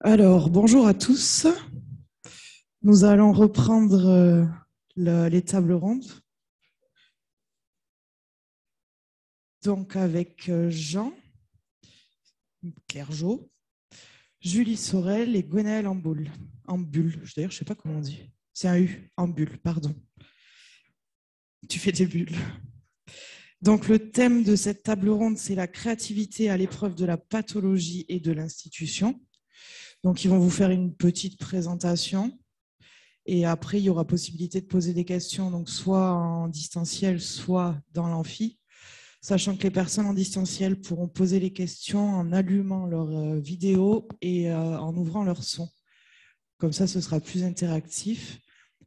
Alors, bonjour à tous. Nous allons reprendre euh, les tables rondes. Donc, avec euh, Jean Clergeau, Julie Sorel et Gwenaëlle Amboul. Ambulle, d'ailleurs, je ne sais pas comment on dit. C'est un U, Ambule, pardon. Tu fais des bulles. Donc, le thème de cette table ronde, c'est la créativité à l'épreuve de la pathologie et de l'institution. Donc, ils vont vous faire une petite présentation. Et après, il y aura possibilité de poser des questions, donc soit en distanciel, soit dans l'amphi, sachant que les personnes en distanciel pourront poser les questions en allumant leur euh, vidéo et euh, en ouvrant leur son. Comme ça, ce sera plus interactif.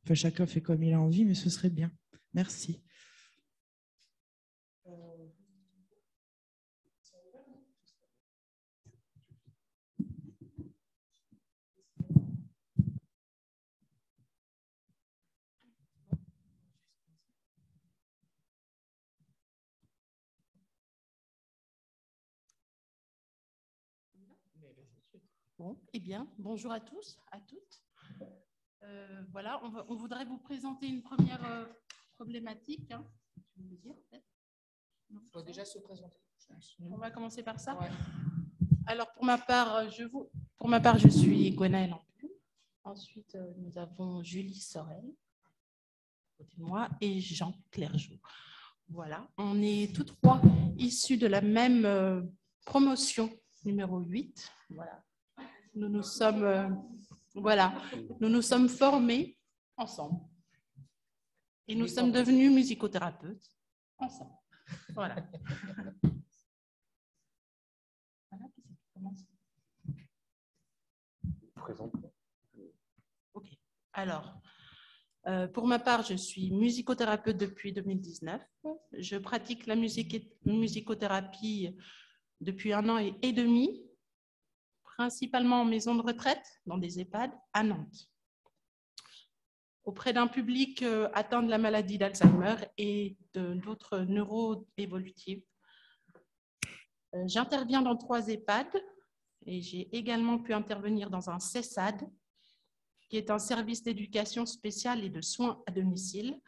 Enfin, chacun fait comme il a envie, mais ce serait bien. Merci. Bon, eh bien, bonjour à tous, à toutes. Euh, voilà, on, voudrait vous présenter une première euh, problématique. Hein. Il faut déjà se présenter. On va commencer par ça. Alors, pour ma part, je vous, pour ma part, je suis Gwenaëlle Ensuite, euh, nous avons Julie Sorel, côté de moi, et Jean Clergeau. Voilà, on est tous trois issus de la même promotion numéro 8. Voilà, nous nous sommes, euh, voilà, nous nous sommes formés ensemble. Et nous sommes devenus musicothérapeutes ensemble. Voilà. Ok. Alors, euh, pour ma part, je suis musicothérapeute depuis 2019. Je pratique la musique, musicothérapie depuis un an et demi principalement en maison de retraite, dans des EHPAD, à Nantes, auprès d'un public euh, atteint de la maladie d'Alzheimer et d'autres neuroévolutives. Euh, j'interviens dans trois EHPAD et j'ai également pu intervenir dans un CESAD, qui est un service d'éducation spéciale et de soins à domicile.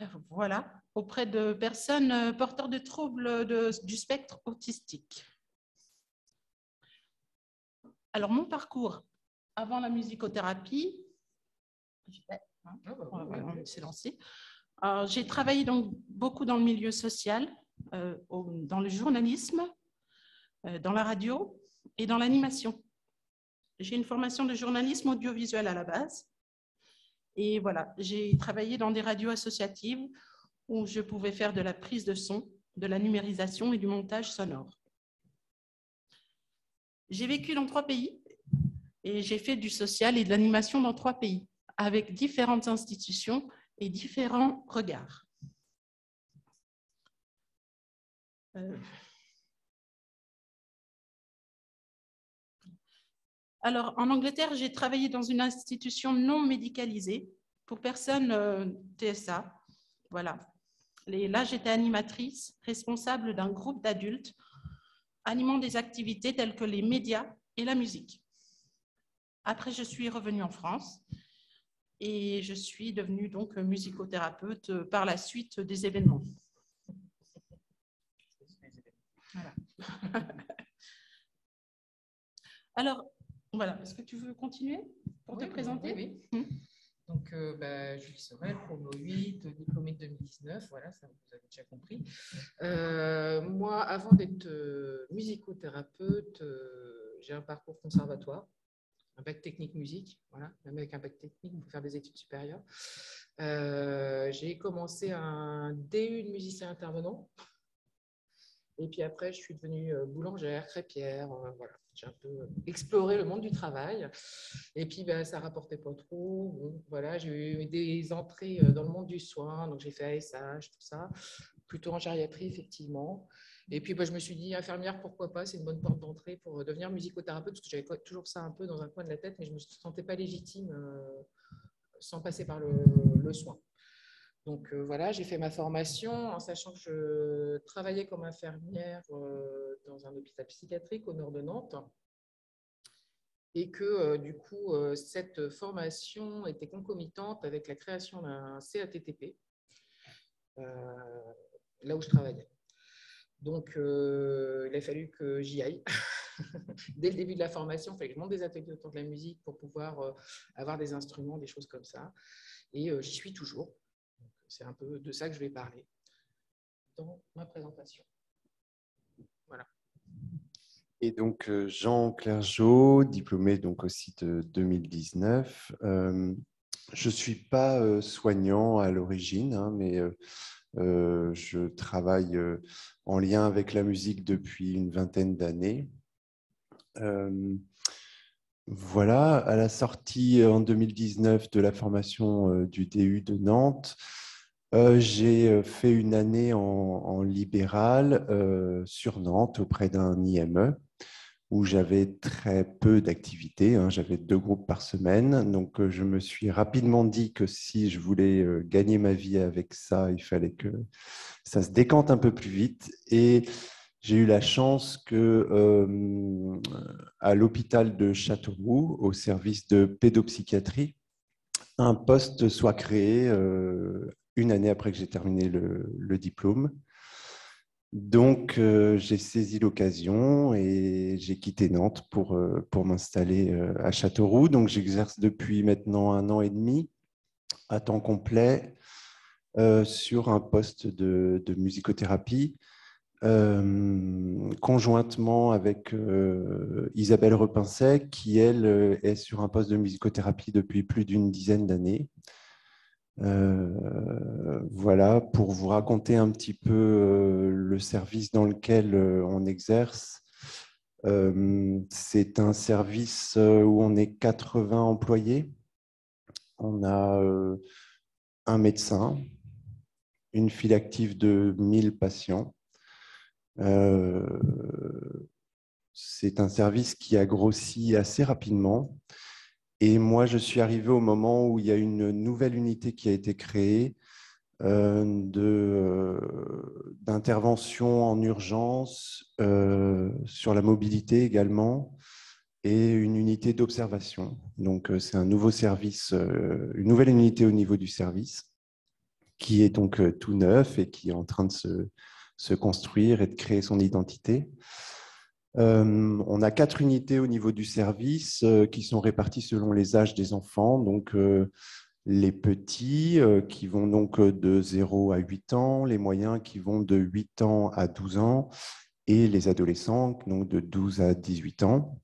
Euh, voilà, auprès de personnes porteurs de troubles du spectre autistique. Alors, mon parcours avant la musicothérapie, j'ai travaillé donc beaucoup dans le milieu social, euh, dans le journalisme, euh, dans la radio et dans l'animation. J'ai une formation de journalisme audiovisuel à la base. Et voilà, j'ai travaillé dans des radios associatives où je pouvais faire de la prise de son, de la numérisation et du montage sonore. J'ai vécu dans trois pays et j'ai fait du social et de l'animation dans trois pays, avec différentes institutions et différents regards. Euh, alors, en Angleterre, j'ai travaillé dans une institution non médicalisée pour personnes euh, TSA. Voilà. là, j'étais animatrice, responsable d'un groupe d'adultes animant des activités telles que les médias et la musique. Après, je suis revenue en France et je suis devenue donc musicothérapeute par la suite des événements. Alors, voilà, est-ce que tu veux continuer pour te présenter Oui. oui. Hum. Donc, euh, bah, Julie Sorel, promo 8, diplômée de 2019, voilà, ça vous avez déjà compris. Euh, moi, avant d'être euh, musicothérapeute, j'ai un parcours conservatoire, un bac technique musique, voilà, même avec un bac technique, on peut faire des études supérieures. j'ai commencé un DU de musicien intervenant, et puis après, je suis devenue boulangère, crêpière, voilà j'ai un peu exploré le monde du travail. Et puis, ben, ça rapportait pas trop. voilà, j'ai eu des entrées euh, dans le monde du soin. Donc, j'ai fait ASH, tout ça. Plutôt en gériatrie, effectivement. Et puis, ben, je me suis dit, infirmière, pourquoi pas? C'est une bonne porte d'entrée pour devenir musicothérapeute, parce que j'avais toujours ça un peu dans un coin de la tête, mais je ne me sentais pas légitime euh, sans passer par le soin. Donc voilà, j'ai fait ma formation en sachant que je travaillais comme infirmière dans un hôpital psychiatrique au nord de Nantes et que du coup, cette formation était concomitante avec la création d'un CATTP, là où je travaillais. Donc, il a fallu que j'y aille. Dès le début de la formation, il fallait que je monte des ateliers autour de la musique pour pouvoir avoir des instruments, des choses comme ça. Et j'y suis toujours. C'est un peu de ça que je vais parler dans ma présentation. Voilà. Et donc, euh, Jean Clergeau, diplômé donc aussi de 2019. Euh, je ne suis pas euh, soignant à l'origine, hein, mais je travaille en lien avec la musique depuis une vingtaine d'années. voilà, à la sortie en 2019 de la formation du DU de Nantes, j'ai fait une année en, libéral sur Nantes auprès d'un IME où j'avais très peu d'activités. Hein. J'avais deux groupes par semaine. Donc, euh, je me suis rapidement dit que si je voulais euh, gagner ma vie avec ça, il fallait que ça se décante un peu plus vite. Et j'ai eu la chance que euh, à l'hôpital de Châteauroux, au service de pédopsychiatrie, un poste soit créé une année après que j'ai terminé le diplôme. Donc, euh, j'ai saisi l'occasion et j'ai quitté Nantes pour, euh, pour m'installer euh, à Châteauroux. Donc, j'exerce depuis maintenant un an et demi à temps complet sur un poste de, musicothérapie, conjointement avec Isabelle Repincet, qui, elle, est sur un poste de musicothérapie depuis plus d'une dizaine d'années. Euh, voilà, pour vous raconter un petit peu euh, le service dans lequel euh, on exerce. c'est un service où on est 80 employés. On a un médecin, une file active de 1000 patients. c'est un service qui a grossi assez rapidement. Et moi, je suis arrivé au moment où il y a une nouvelle unité qui a été créée euh, euh, d'intervention en urgence euh, sur la mobilité également et une unité d'observation. Donc, c'est un nouveau service, une nouvelle unité au niveau du service qui est donc tout neuf et qui est en train de se, se construire et de créer son identité. Euh, on a quatre unités au niveau du service euh, qui sont réparties selon les âges des enfants. Donc, euh, les petits qui vont donc de 0 à 8 ans, les moyens qui vont de 8 ans à 12 ans et les adolescents de 12 à 18 ans.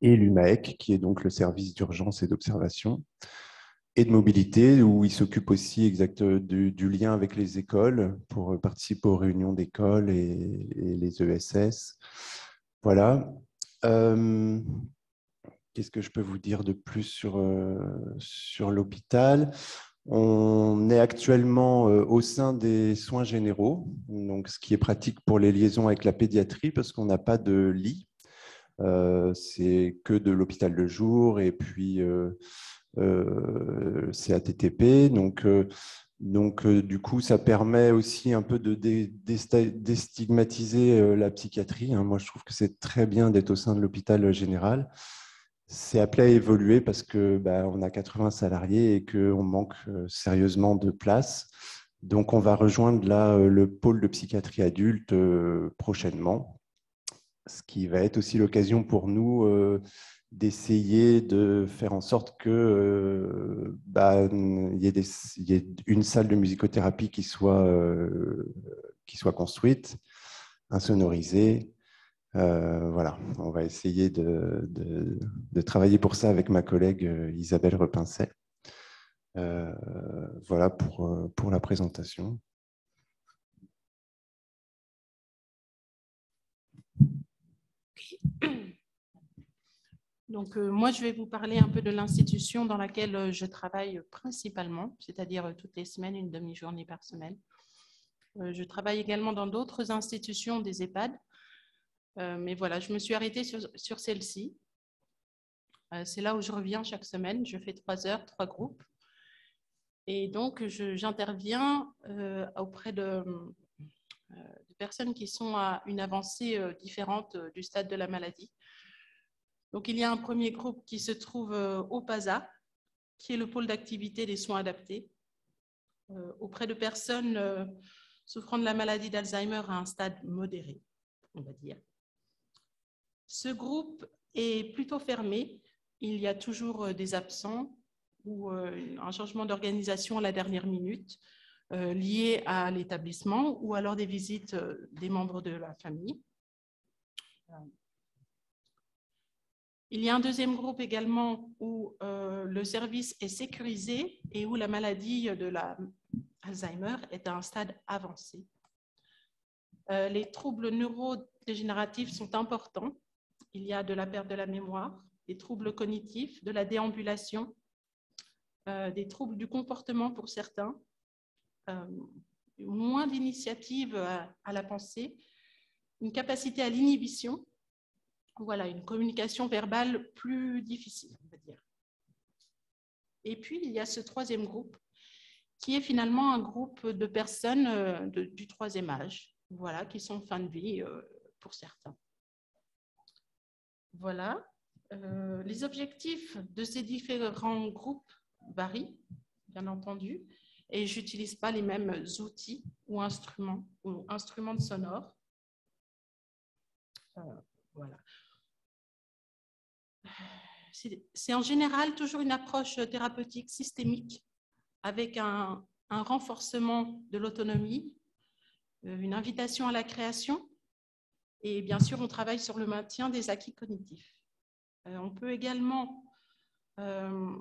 Et l'UMAEC qui est donc le service d'urgence et d'observation et de mobilité, où il s'occupe aussi exact du, lien avec les écoles pour participer aux réunions d'école et, et, les ESS, voilà. Euh, qu'est-ce que je peux vous dire de plus sur, euh, l'hôpital? On est actuellement euh, au sein des soins généraux, donc ce qui est pratique pour les liaisons avec la pédiatrie parce qu'on n'a pas de lit. c'est que de l'hôpital de jour et puis c'est ATTP. Donc, donc, euh, du coup, ça permet aussi un peu de déstigmatiser euh, la psychiatrie. Hein. Moi, je trouve que c'est très bien d'être au sein de l'hôpital général. C'est appelé à évoluer parce que bah, on a 80 salariés et qu'on manque euh, sérieusement de place. Donc, on va rejoindre là le pôle de psychiatrie adulte prochainement, ce qui va être aussi l'occasion pour nous d'essayer de faire en sorte que euh, bah, y ait une salle de musicothérapie qui soit, euh, qui soit construite, insonorisée. Euh, voilà, on va essayer de, de, de, travailler pour ça avec ma collègue euh, Isabelle Repincet. voilà pour, pour la présentation. Donc, euh, moi, je vais vous parler un peu de l'institution dans laquelle euh, je travaille principalement, c'est-à-dire euh, toutes les semaines, une demi-journée par semaine. je travaille également dans d'autres institutions des EHPAD, mais voilà, je me suis arrêtée sur, celle-ci. C'est là où je reviens chaque semaine. Je fais trois heures, trois groupes. Et donc, j'interviens auprès de, personnes qui sont à une avancée différente du stade de la maladie. Donc, il y a un premier groupe qui se trouve au PASA, qui est le pôle d'activité des soins adaptés, auprès de personnes souffrant de la maladie d'Alzheimer à un stade modéré, on va dire. Ce groupe est plutôt fermé. Il y a toujours euh, des absents ou euh, un changement d'organisation à la dernière minute euh, lié à l'établissement ou alors des visites des membres de la famille. Il y a un deuxième groupe également où le service est sécurisé et où la maladie de l'Alzheimer est à un stade avancé. les troubles neurodégénératifs sont importants il y a de la perte de la mémoire, des troubles cognitifs, de la déambulation, euh, des troubles du comportement pour certains, euh, moins d'initiative à, la pensée, une capacité à l'inhibition, voilà, une communication verbale plus difficile, on va dire. Et puis, il y a ce troisième groupe, qui est finalement un groupe de personnes euh, du troisième âge, voilà, qui sont fin de vie pour certains. Voilà. Euh, les objectifs de ces différents groupes varient, bien entendu, et je n'utilise pas les mêmes outils ou instruments ou instruments sonores. Euh, voilà. C'est en général toujours une approche thérapeutique systémique avec un renforcement de l'autonomie, euh, une invitation à la création et bien sûr, on travaille sur le maintien des acquis cognitifs. Euh, on peut également, euh,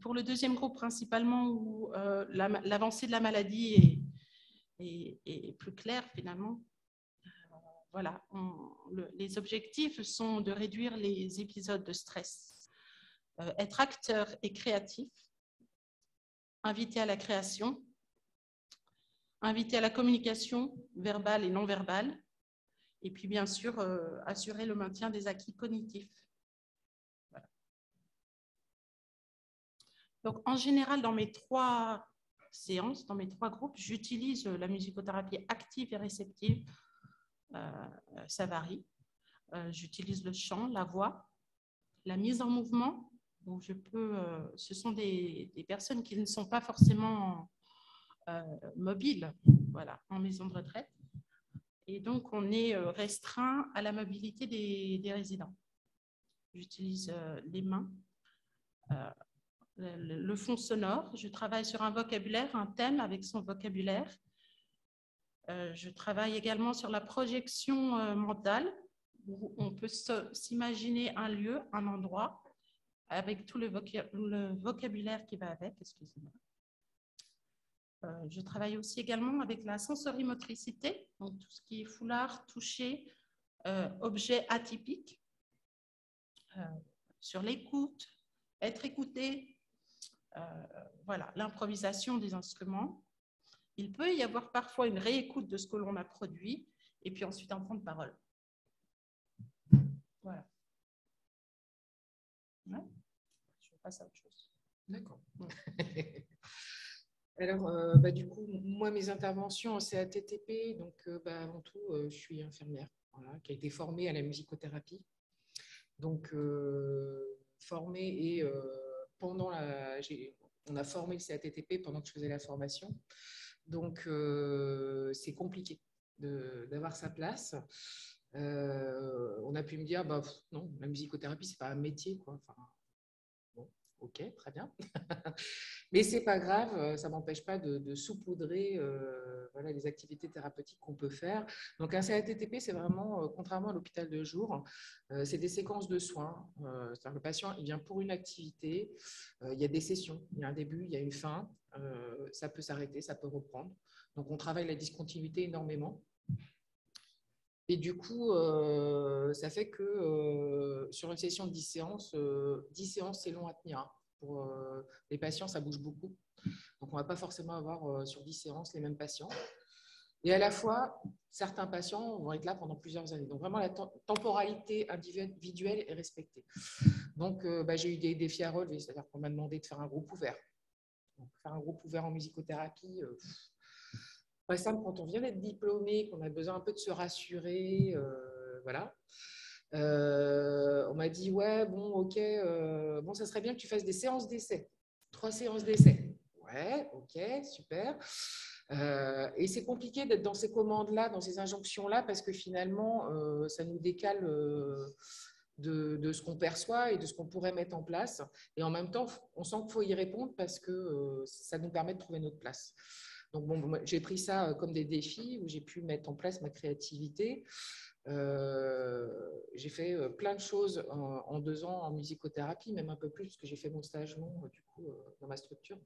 pour le deuxième groupe principalement, où l'avancée de la maladie est, plus claire finalement, voilà, les objectifs sont de réduire les épisodes de stress, être acteur et créatif, inviter à la création, inviter à la communication verbale et non verbale, et puis, bien sûr, euh, assurer le maintien des acquis cognitifs. Donc, en général, dans mes trois séances, dans mes trois groupes, j'utilise la musicothérapie active et réceptive. Euh, ça varie. Euh, j'utilise le chant, la voix, la mise en mouvement. Donc, je peux, ce sont des, personnes qui ne sont pas forcément mobiles voilà, en maison de retraite. Et donc, on est euh, restreint à la mobilité des, résidents. J'utilise euh, les mains, euh, le, fond sonore. Je travaille sur un vocabulaire, un thème avec son vocabulaire. Je travaille également sur la projection mentale, où on peut s'imaginer un lieu, un endroit, avec tout le, vocabulaire qui va avec. Excusez-moi. Euh, je travaille aussi également avec la sensorimotricité, donc tout ce qui est foulard, toucher, euh, objet atypique, euh, sur l'écoute, être écouté, voilà, l'improvisation des instruments. Il peut y avoir parfois une réécoute de ce que l'on a produit et puis ensuite un temps de parole. Voilà. Je passe à autre chose. D'accord. Alors, euh, bah, du coup, moi, mes interventions en CATTP, donc euh, bah, avant tout, euh, je suis infirmière qui a été formée à la musicothérapie. Donc, formée et pendant la. On a formé le CATTP pendant que je faisais la formation. Donc, c'est compliqué d'avoir sa place. on a pu me dire, bah, non, la musicothérapie, c'est pas un métier. Quoi. Ok, très bien. Mais c'est pas grave, euh, ça m'empêche pas de, saupoudrer euh, les activités thérapeutiques qu'on peut faire. Donc un CATTP, c'est vraiment, euh, contrairement à l'hôpital de jour, c'est des séquences de soins. le patient, il vient pour une activité, il y a des sessions, il y a un début, il y a une fin, ça peut s'arrêter, ça peut reprendre. Donc on travaille la discontinuité énormément. Et du coup, euh, ça fait que euh, sur une session de 10 séances, 10 euh, séances, c'est long à tenir. Hein. Pour les patients, ça bouge beaucoup. Donc, on ne va pas forcément avoir sur 10 séances les mêmes patients. Et à la fois, certains patients vont être là pendant plusieurs années. Donc, vraiment, la temporalité individuelle est respectée. Donc, bah, j'ai eu des défis à relever, c'est-à-dire qu'on m'a demandé de faire un groupe ouvert. faire un groupe ouvert en musicothérapie, euh, pas simple quand on vient d'être diplômé, qu'on a besoin un peu de se rassurer. voilà. on m'a dit ouais bon ok bon ça serait bien que tu fasses des séances d'essai trois séances d'essai ouais ok super euh, et c'est compliqué d'être dans ces commandes-là, dans ces injonctions-là, parce que finalement, euh, ça nous décale euh, de, ce qu'on perçoit et de ce qu'on pourrait mettre en place. Et en même temps, on sent qu'il faut y répondre parce que ça nous permet de trouver notre place. Donc, bon, j'ai pris ça comme des défis où j'ai pu mettre en place ma créativité. j'ai fait plein de choses en, deux ans en musicothérapie, même un peu plus, parce que j'ai fait mon stage long du coup, dans ma structure.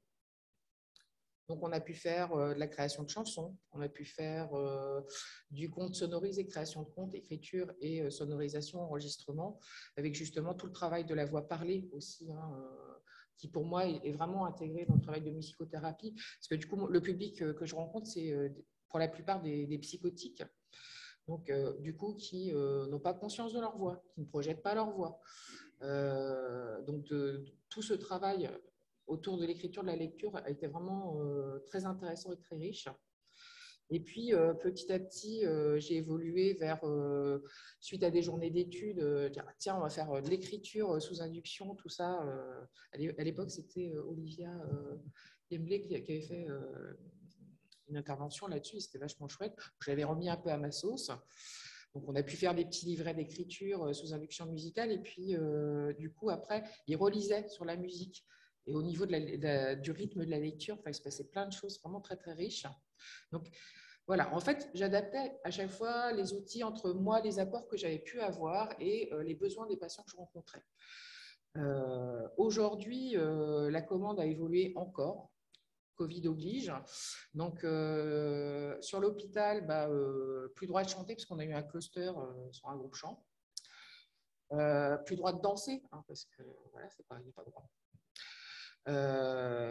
Donc, on a pu faire euh, de la création de chansons, on a pu faire euh, du compte sonorisé, création de compte, écriture et euh, sonorisation, enregistrement, avec justement tout le travail de la voix parlée aussi, hein, qui pour moi est vraiment intégré dans le travail de musicothérapie. Parce que du coup, le public que je rencontre, c'est pour la plupart des, psychotiques. Donc, du coup, qui n'ont pas conscience de leur voix, qui ne projettent pas leur voix. donc, tout ce travail autour de l'écriture, de la lecture a été vraiment euh, très intéressant et très riche. Et puis, euh, petit à petit, euh, j'ai évolué vers, suite à des journées d'études, tiens, on va faire de l'écriture sous induction, tout ça. à l'époque, c'était Olivia Lemblé qui, avait fait une intervention là-dessus, c'était vachement chouette. Je l'avais remis un peu à ma sauce. Donc, on a pu faire des petits livrets d'écriture sous induction musicale. Et puis, du coup, après, il relisait sur la musique. Et au niveau du rythme de la lecture, il se passait plein de choses vraiment très, très riches. Donc, voilà, en fait, j'adaptais à chaque fois les outils entre moi, les apports que j'avais pu avoir et euh, les besoins des patients que je rencontrais. Euh, aujourd'hui, euh, la commande a évolué encore. Covid oblige. Donc, sur l'hôpital, bah, plus droit de chanter parce qu'on a eu un cluster sur un groupe chant. plus droit de danser, hein, parce que voilà, c'est pas, il n'y a pas droit.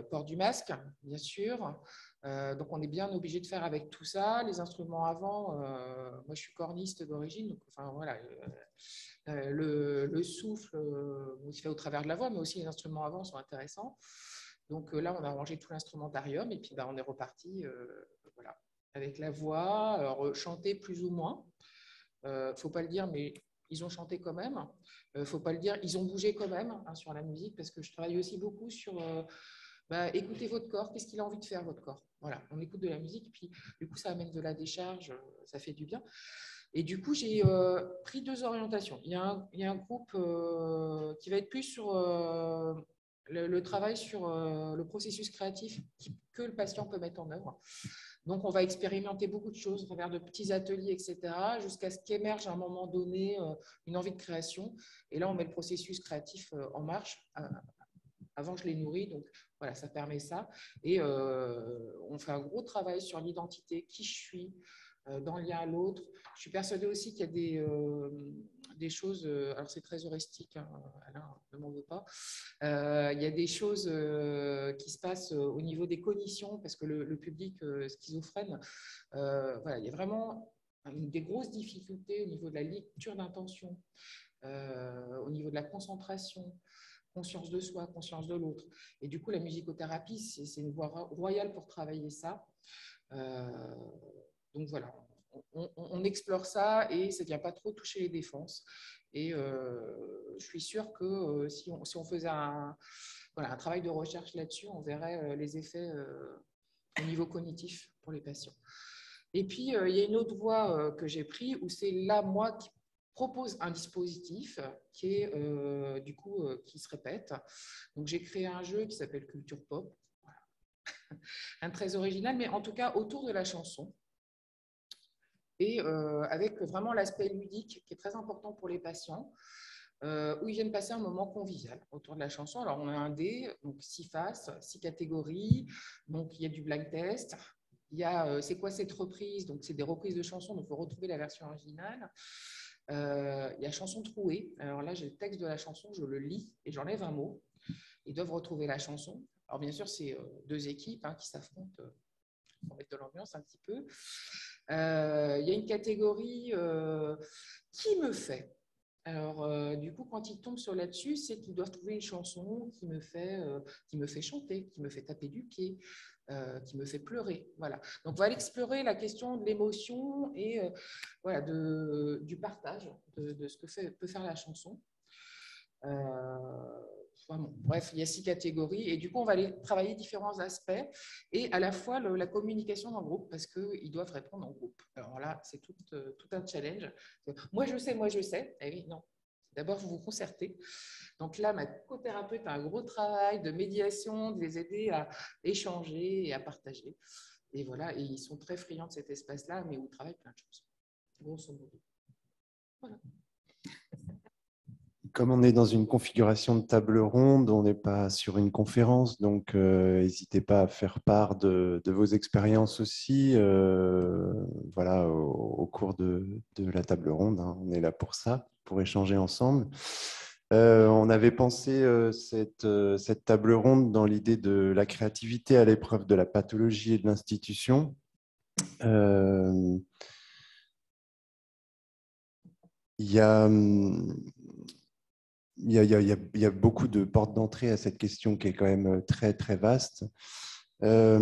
Port du masque, bien sûr. Euh, donc, on est bien obligé de faire avec tout ça. Les instruments avant, euh, moi, je suis corniste d'origine. Donc, enfin, voilà, le, souffle, se fait au travers de la voix, mais aussi les instruments avant sont intéressants. Donc là, on a rangé tout l'instrumentarium et puis bah, on est reparti voilà, avec la voix, alors chanter plus ou moins. Ne faut pas le dire, mais ils ont chanté quand même. Euh, ne faut pas le dire, ils ont bougé quand même hein, sur la musique parce que je travaille aussi beaucoup sur euh, bah, écoutez votre corps, qu'est-ce qu'il a envie de faire votre corps? Voilà, on écoute de la musique, puis du coup ça amène de la décharge, euh, ça fait du bien. Et du coup, j'ai pris deux orientations. Il y a un, groupe qui va être plus sur le, travail sur le processus créatif que le patient peut mettre en œuvre. Donc, on va expérimenter beaucoup de choses à travers de petits ateliers, etc., jusqu'à ce qu'émerge à un moment donné euh, une envie de création. Et là, on met le processus créatif euh, en marche. Euh, avant, je l'ai nourri, donc voilà, ça permet ça. Et on fait un gros travail sur l'identité, qui je suis, dans le lien à l'autre. Je suis persuadée aussi qu'il y a des, des choses, euh, alors c'est très heuristique, hein, Alain ne m'en veut pas, euh, il y a des choses euh, qui se passent au niveau des cognitions, parce que le, public schizophrène, voilà, il y a vraiment des grosses difficultés au niveau de la lecture d'intention, au niveau de la concentration, conscience de soi, conscience de l'autre. Et du coup, la musicothérapie, c'est une voie royale pour travailler ça. donc voilà, on, explore ça et ça ne vient pas trop toucher les défenses. Et euh, je suis sûre que euh, si, on, faisait un, travail de recherche là-dessus, on verrait euh, les effets au niveau cognitif pour les patients. Et puis, il y a une autre voie que j'ai pris où c'est là, moi, qui propose un dispositif qui est du coup qui se répète. Donc j'ai créé un jeu qui s'appelle Culture Pop, un très original, mais en tout cas autour de la chanson et euh, avec vraiment l'aspect ludique qui est très important pour les patients, euh, où ils viennent passer un moment convivial autour de la chanson. Alors, on a un dé, donc six faces, six catégories, donc il y a du blind test, il y a euh, c'est quoi cette reprise, donc c'est des reprises de chansons, donc il faut retrouver la version originale. Il y a chanson trouée, alors là j'ai le texte de la chanson, je le lis et j'enlève un mot. Ils doivent retrouver la chanson. Alors bien sûr, c'est deux équipes hein, qui s'affrontent pour mettre de l'ambiance un petit peu. Euh, il y a une catégorie euh, qui me fait. Alors, euh, du coup, quand il tombe sur là-dessus, c'est qu'il doit trouver une chanson qui me fait, euh, qui me fait chanter, qui me fait taper du pied, euh, qui me fait pleurer. Voilà. Donc, on va explorer la question de l'émotion et voilà, du partage de, ce que peut faire la chanson bref, il y a six catégories et du coup, on va aller travailler différents aspects et à la fois la communication dans le groupe parce qu'ils doivent répondre en groupe. Alors là, c'est tout, euh, tout, un challenge. Moi, je sais, moi, je sais. Eh oui, non. D'abord, vous vous concertez. Donc là, ma co-thérapeute a un gros travail de médiation, de les aider à échanger et à partager. Et voilà, ils sont très friands de cet espace-là, mais où ils travaillent plein de choses. Grosso modo. Voilà comme on est dans une configuration de table ronde, on n'est pas sur une conférence, donc euh, n'hésitez pas à faire part de, vos expériences aussi euh, voilà, au, cours de, la table ronde. Hein. on est là pour ça, pour échanger ensemble. Euh, on avait pensé cette, cette, table ronde dans l'idée de la créativité à l'épreuve de la pathologie et de l'institution. il y a il y, a, beaucoup de portes d'entrée à cette question qui est quand même euh, très, très vaste. Euh,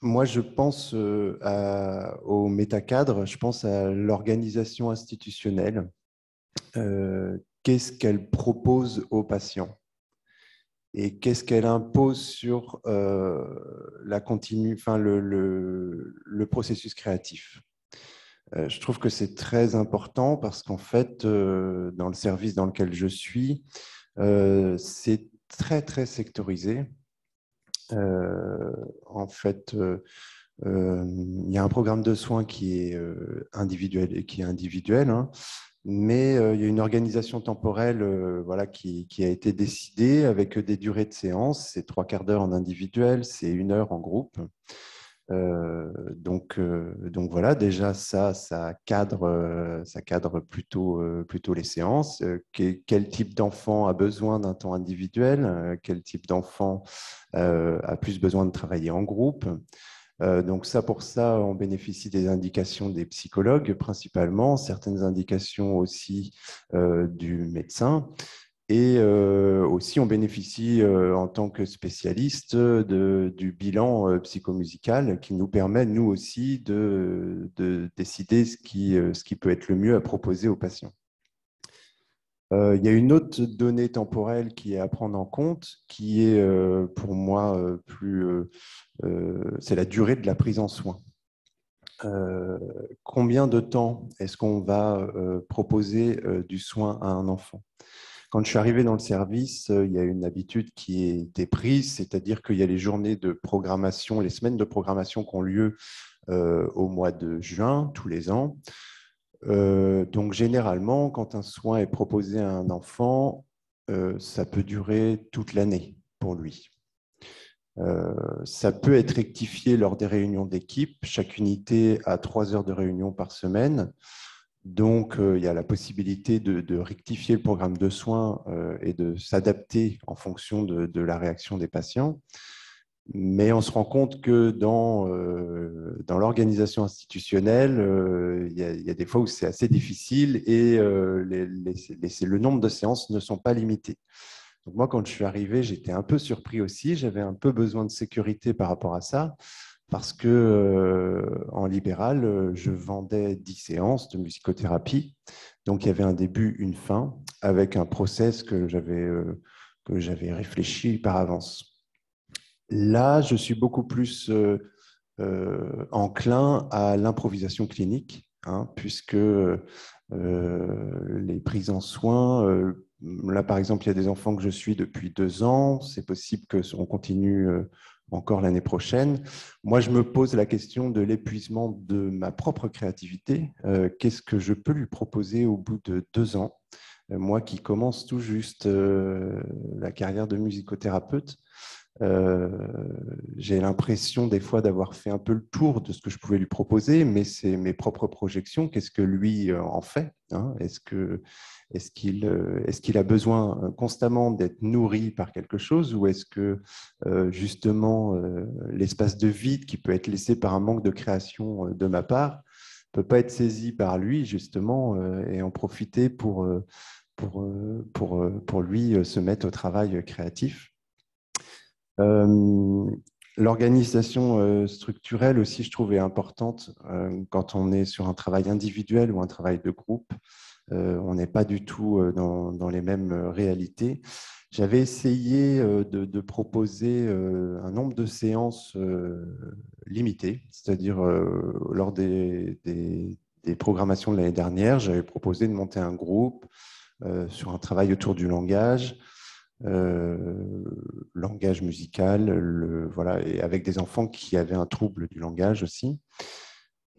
moi, je pense euh, au métacadre, je pense à l'organisation institutionnelle. qu'est-ce qu'elle propose aux patients? Et qu'est-ce qu'elle impose sur la enfin, le processus créatif? Je trouve que c'est très important parce qu'en fait, euh, dans le service dans lequel je suis, euh, c'est très, très sectorisé. en fait, il y a un programme de soins qui est individuel, qui est individuel hein, mais il y a une organisation temporelle voilà, qui, qui, a été décidée avec des durées de séance. C'est trois quarts d'heure en individuel, c'est une heure en groupe. Euh, donc, euh, donc voilà, déjà ça, ça cadre, euh, ça cadre plutôt, plutôt les séances. quel type d'enfant a besoin d'un temps individuel? Quel type d'enfant a plus besoin de travailler en groupe? Donc ça, pour ça, on bénéficie des indications des psychologues principalement, certaines indications aussi du médecin. Et euh, aussi, on bénéficie euh, en tant que spécialiste du bilan euh, psychomusical qui nous permet, nous aussi, de, décider ce qui, ce qui, peut être le mieux à proposer aux patients. il y a une autre donnée temporelle qui est à prendre en compte, qui est pour moi plus, c'est la durée de la prise en soin. combien de temps est-ce qu'on va proposer du soin à un enfant? Quand je suis arrivé dans le service, euh, il y a une habitude qui été prise, c'est-à-dire qu'il y a les journées de programmation, les semaines de programmation qui ont lieu euh, au mois de juin tous les ans. Euh, donc généralement, quand un soin est proposé à un enfant, ça peut durer toute l'année pour lui. ça peut être rectifié lors des réunions d'équipe. Chaque unité a trois heures de réunion par semaine. Donc, euh, il y a la possibilité de, rectifier le programme de soins euh, et de s'adapter en fonction de, la réaction des patients. Mais on se rend compte que dans, euh, dans l'organisation institutionnelle, il y, a, des fois où c'est assez difficile et le nombre de séances ne sont pas limitées. Donc moi, quand je suis arrivé, j'étais un peu surpris aussi. J'avais un peu besoin de sécurité par rapport à ça parce que euh, en libéral, euh, je vendais 10 séances de musicothérapie. Donc, il y avait un début, une fin, avec un process que j'avais euh, que j'avais réfléchi par avance. Là, je suis beaucoup plus enclin à l'improvisation clinique, hein, puisque les prises en soins, là, par exemple, il y a des enfants que je suis depuis deux ans. C'est possible qu'on continue encore l'année prochaine. Moi, je me pose la question de l'épuisement de ma propre créativité. Euh, qu'est-ce que je peux lui proposer au bout de deux ans? Euh, Moi qui commence tout juste euh, la carrière de musicothérapeute, j'ai l'impression des fois d'avoir fait un peu le tour de ce que je pouvais lui proposer, mais c'est mes propres projections. Qu'est-ce que lui en fait hein? Est-ce que est-ce qu'il euh, est qu'il a besoin euh, constamment d'être nourri par quelque chose ou est-ce que euh, justement l'espace de vide qui peut être laissé par un manque de création de ma part peut pas être saisi par lui, justement, et en profiter pour, pour, pour, pour lui se mettre au travail créatif? L'organisation structurelle aussi, je trouve, est importante quand on est sur un travail individuel ou un travail de groupe. on n'est pas du tout dans, les mêmes réalités. J'avais essayé euh, de, proposer euh, un nombre de séances euh, limitées, c'est-à-dire lors des, programmations de l'année dernière, j'avais proposé de monter un groupe sur un travail autour du langage, langage musical, voilà, et avec des enfants qui avaient un trouble du langage aussi.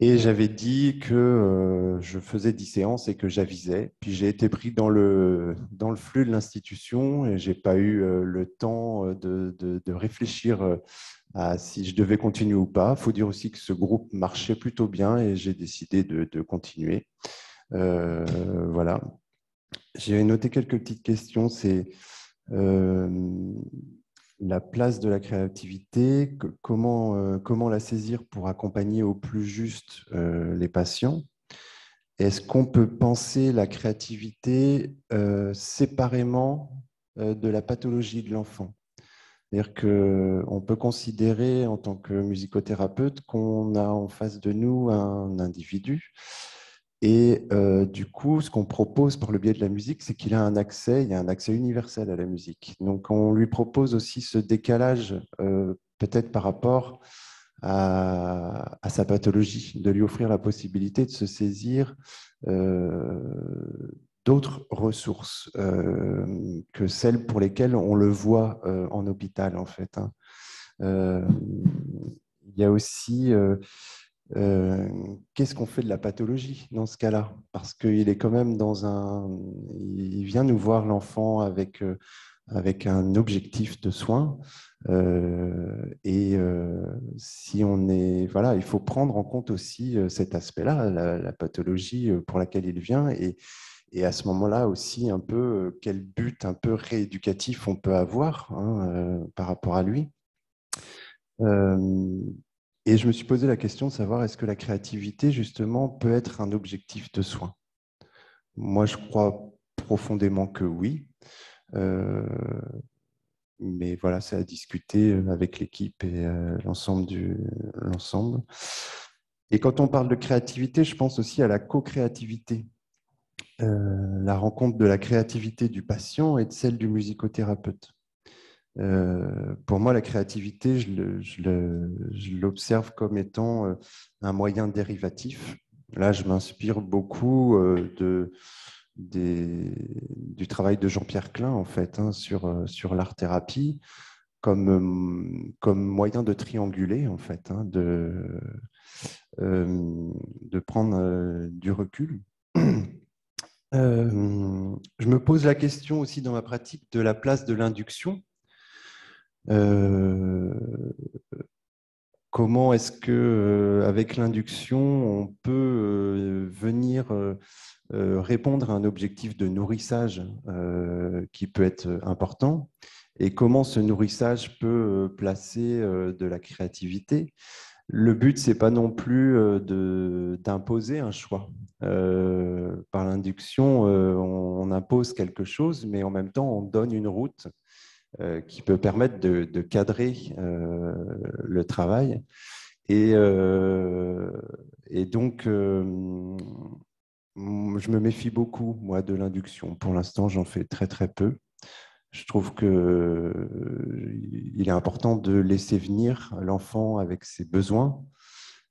Et j'avais dit que euh, je faisais 10 séances et que j'avisais. Puis j'ai été pris dans le, dans le flux de l'institution et je n'ai pas eu euh, le temps euh, de, de, réfléchir à si je devais continuer ou pas. Il faut dire aussi que ce groupe marchait plutôt bien et j'ai décidé de, de continuer. voilà. J'ai noté quelques petites questions. C'est la place de la créativité, comment, euh, comment la saisir pour accompagner au plus juste euh, les patients? Est-ce qu'on peut penser la créativité euh, séparément de la pathologie de l'enfant? C'est-à-dire qu'on peut considérer en tant que musicothérapeute qu'on a en face de nous un individu et euh, du coup, ce qu'on propose par le biais de la musique, c'est qu'il a un accès, il y a un accès universel à la musique. Donc, on lui propose aussi ce décalage, euh, peut-être par rapport à, sa pathologie, de lui offrir la possibilité de se saisir euh, d'autres ressources que celles pour lesquelles on le voit en hôpital, en fait. Hein. il y a aussi euh, qu'est-ce qu'on fait de la pathologie dans ce cas-là? Parce qu'il est quand même dans un. Il vient nous voir l'enfant avec, euh, avec un objectif de soin. Euh, et si on est. Voilà, il faut prendre en compte aussi cet aspect-là, la, pathologie pour laquelle il vient. Et, et à ce moment-là aussi, un peu, quel but un peu rééducatif on peut avoir hein, par rapport à lui. Et je me suis posé la question de savoir est-ce que la créativité, justement, peut être un objectif de soin Moi, je crois profondément que oui. Euh, mais voilà, c'est à discuter avec l'équipe et euh, l'ensemble. Et quand on parle de créativité, je pense aussi à la co-créativité. Euh, la rencontre de la créativité du patient et de celle du musicothérapeute. Euh, pour moi, la créativité, je l'observe comme étant euh, un moyen dérivatif. Là, je m'inspire beaucoup euh, de, du travail de Jean-Pierre Klein, en fait, hein, sur, sur l'art-thérapie, comme, comme moyen de trianguler, en fait, hein, de, de prendre du recul. je me pose la question aussi dans ma pratique de la place de l'induction euh, comment est-ce que, euh, avec l'induction, on peut euh, venir répondre à un objectif de nourrissage qui peut être important? Et comment ce nourrissage peut placer de la créativité? Le but, c'est pas non plus d'imposer un choix. par l'induction, on, impose quelque chose, mais en même temps, on donne une route qui peut permettre de, cadrer euh, le travail. Et, euh, et donc, je me méfie beaucoup, moi, de l'induction. Pour l'instant, j'en fais très, très peu. Je trouve qu'il est important de laisser venir l'enfant avec ses besoins,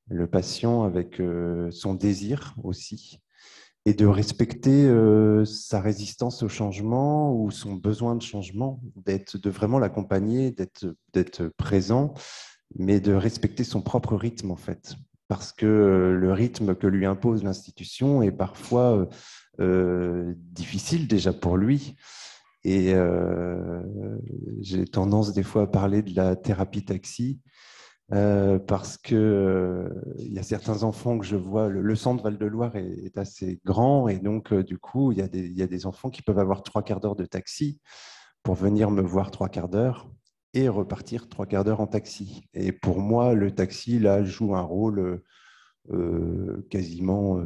le patient avec son désir aussi, et de respecter euh, sa résistance au changement ou son besoin de changement, d'être, de vraiment l'accompagner, d'être, présent, mais de respecter son propre rythme en fait, parce que euh, le rythme que lui impose l'institution est parfois euh, difficile déjà pour lui. Et j'ai tendance des fois à parler de la thérapie taxi euh, parce que euh, y a certains enfants que je vois, le, centre Val-de-Loire est, assez grand et donc euh, du coup il y, a des, enfants qui peuvent avoir trois quarts d'heure de taxi pour venir me voir trois quarts d'heure et repartir trois quarts d'heure en taxi. Et pour moi, le taxi là joue un rôle quasiment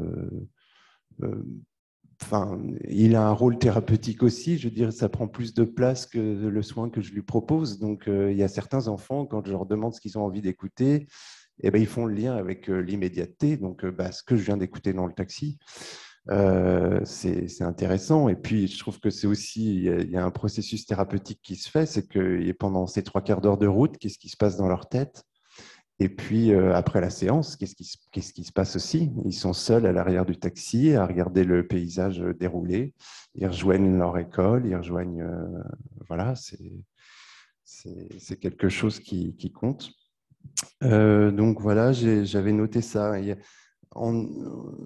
enfin, il a un rôle thérapeutique aussi. Je veux dire, ça prend plus de place que le soin que je lui propose. Donc, euh, il y a certains enfants, quand je leur demande ce qu'ils ont envie d'écouter, eh ben, ils font le lien avec euh, l'immédiateté. Donc, euh, bah, ce que je viens d'écouter dans le taxi, c'est intéressant. Et puis, je trouve que c'est aussi, il y, a un processus thérapeutique qui se fait, c'est que pendant ces trois quarts d'heure de route, qu'est-ce qui se passe dans leur tête? Et puis, euh, après la séance, qu'est-ce qui, se passe aussi? Ils sont seuls à l'arrière du taxi à regarder le paysage dérouler. Ils rejoignent leur école, ils rejoignent... Euh, voilà, c'est quelque chose qui, compte. Euh, donc voilà, j'avais noté ça.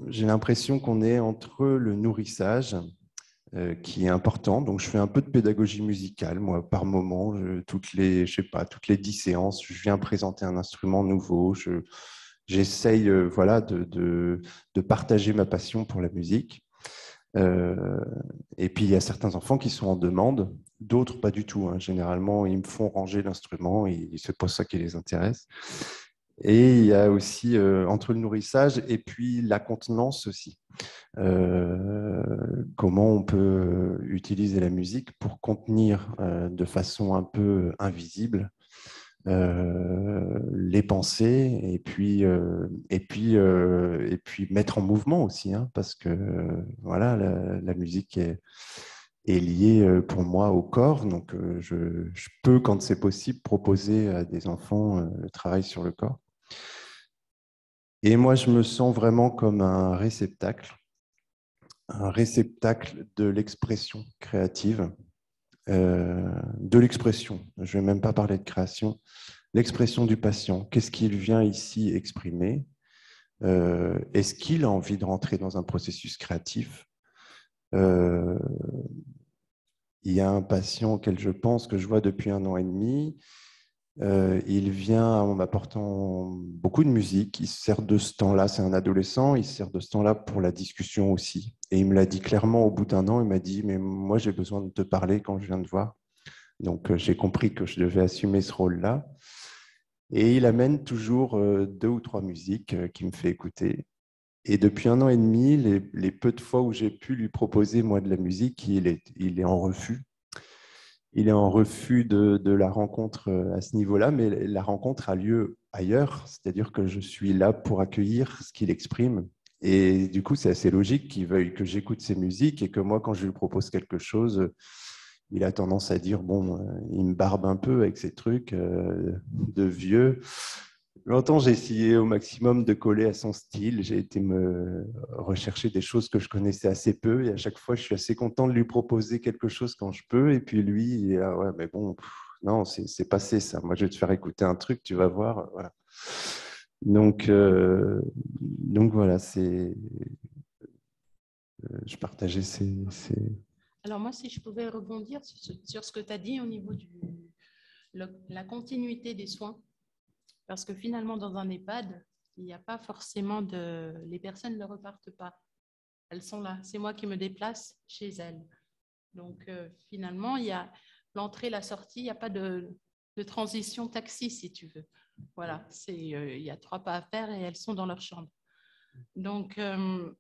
J'ai l'impression qu'on est entre le nourrissage, euh, qui est important. Donc, je fais un peu de pédagogie musicale, moi, par moment. toutes les, je sais pas, toutes les dix séances, je viens présenter un instrument nouveau. j'essaye, euh, voilà, de, de, partager ma passion pour la musique. Euh, et puis, il y a certains enfants qui sont en demande, d'autres pas du tout. Hein. Généralement, ils me font ranger l'instrument et c'est pas ça qui les intéresse. Et il y a aussi euh, entre le nourrissage et puis la contenance aussi. Euh, comment on peut utiliser la musique pour contenir euh, de façon un peu invisible les pensées et puis, et, puis, et puis mettre en mouvement aussi, hein, parce que voilà, la, musique est, est liée pour moi au corps. Donc, je, je peux, quand c'est possible, proposer à des enfants le travail sur le corps. Et moi, je me sens vraiment comme un réceptacle, un réceptacle de l'expression créative, euh, de l'expression. Je ne vais même pas parler de création. L'expression du patient. Qu'est-ce qu'il vient ici exprimer euh, Est-ce qu'il a envie de rentrer dans un processus créatif euh, Il y a un patient auquel je pense que je vois depuis un an et demi euh, il vient en m'apportant beaucoup de musique. Il sert de ce temps-là, c'est un adolescent, il sert de ce temps-là pour la discussion aussi. Et il me l'a dit clairement au bout d'un an, il m'a dit, mais moi j'ai besoin de te parler quand je viens de voir. Donc euh, j'ai compris que je devais assumer ce rôle-là. Et il amène toujours euh, deux ou trois musiques qu'il me fait écouter. Et depuis un an et demi, les, peu de fois où j'ai pu lui proposer moi de la musique, il est en refus il est en refus de, la rencontre euh, à ce niveau-là, mais la rencontre a lieu ailleurs, c'est-à-dire que je suis là pour accueillir ce qu'il exprime. Et du coup, c'est assez logique qu'il veuille que j'écoute ses musiques et que moi, quand je lui propose quelque chose, il a tendance à dire, bon, euh, il me barbe un peu avec ces trucs euh, de vieux. Longtemps, j'ai essayé au maximum de coller à son style. J'ai été me rechercher des choses que je connaissais assez peu. Et à chaque fois, je suis assez content de lui proposer quelque chose quand je peux. Et puis lui, il est, ah ouais, mais bon, non, c'est passé ça. Moi, je vais te faire écouter un truc, tu vas voir. Donc, euh, donc voilà, c'est. Euh, je partageais ces, Alors moi, si je pouvais rebondir sur ce que tu as dit au niveau de la continuité des soins parce que finalement, dans un EHPAD, il n'y a pas forcément de... Les personnes ne repartent pas. Elles sont là. C'est moi qui me déplace chez elles. Donc, euh, finalement, il y a l'entrée, la sortie. Il n'y a pas de... transition taxi, si tu veux. Voilà. C'est, euh, il y a trois pas à faire et elles sont dans leur chambre. Donc, euh,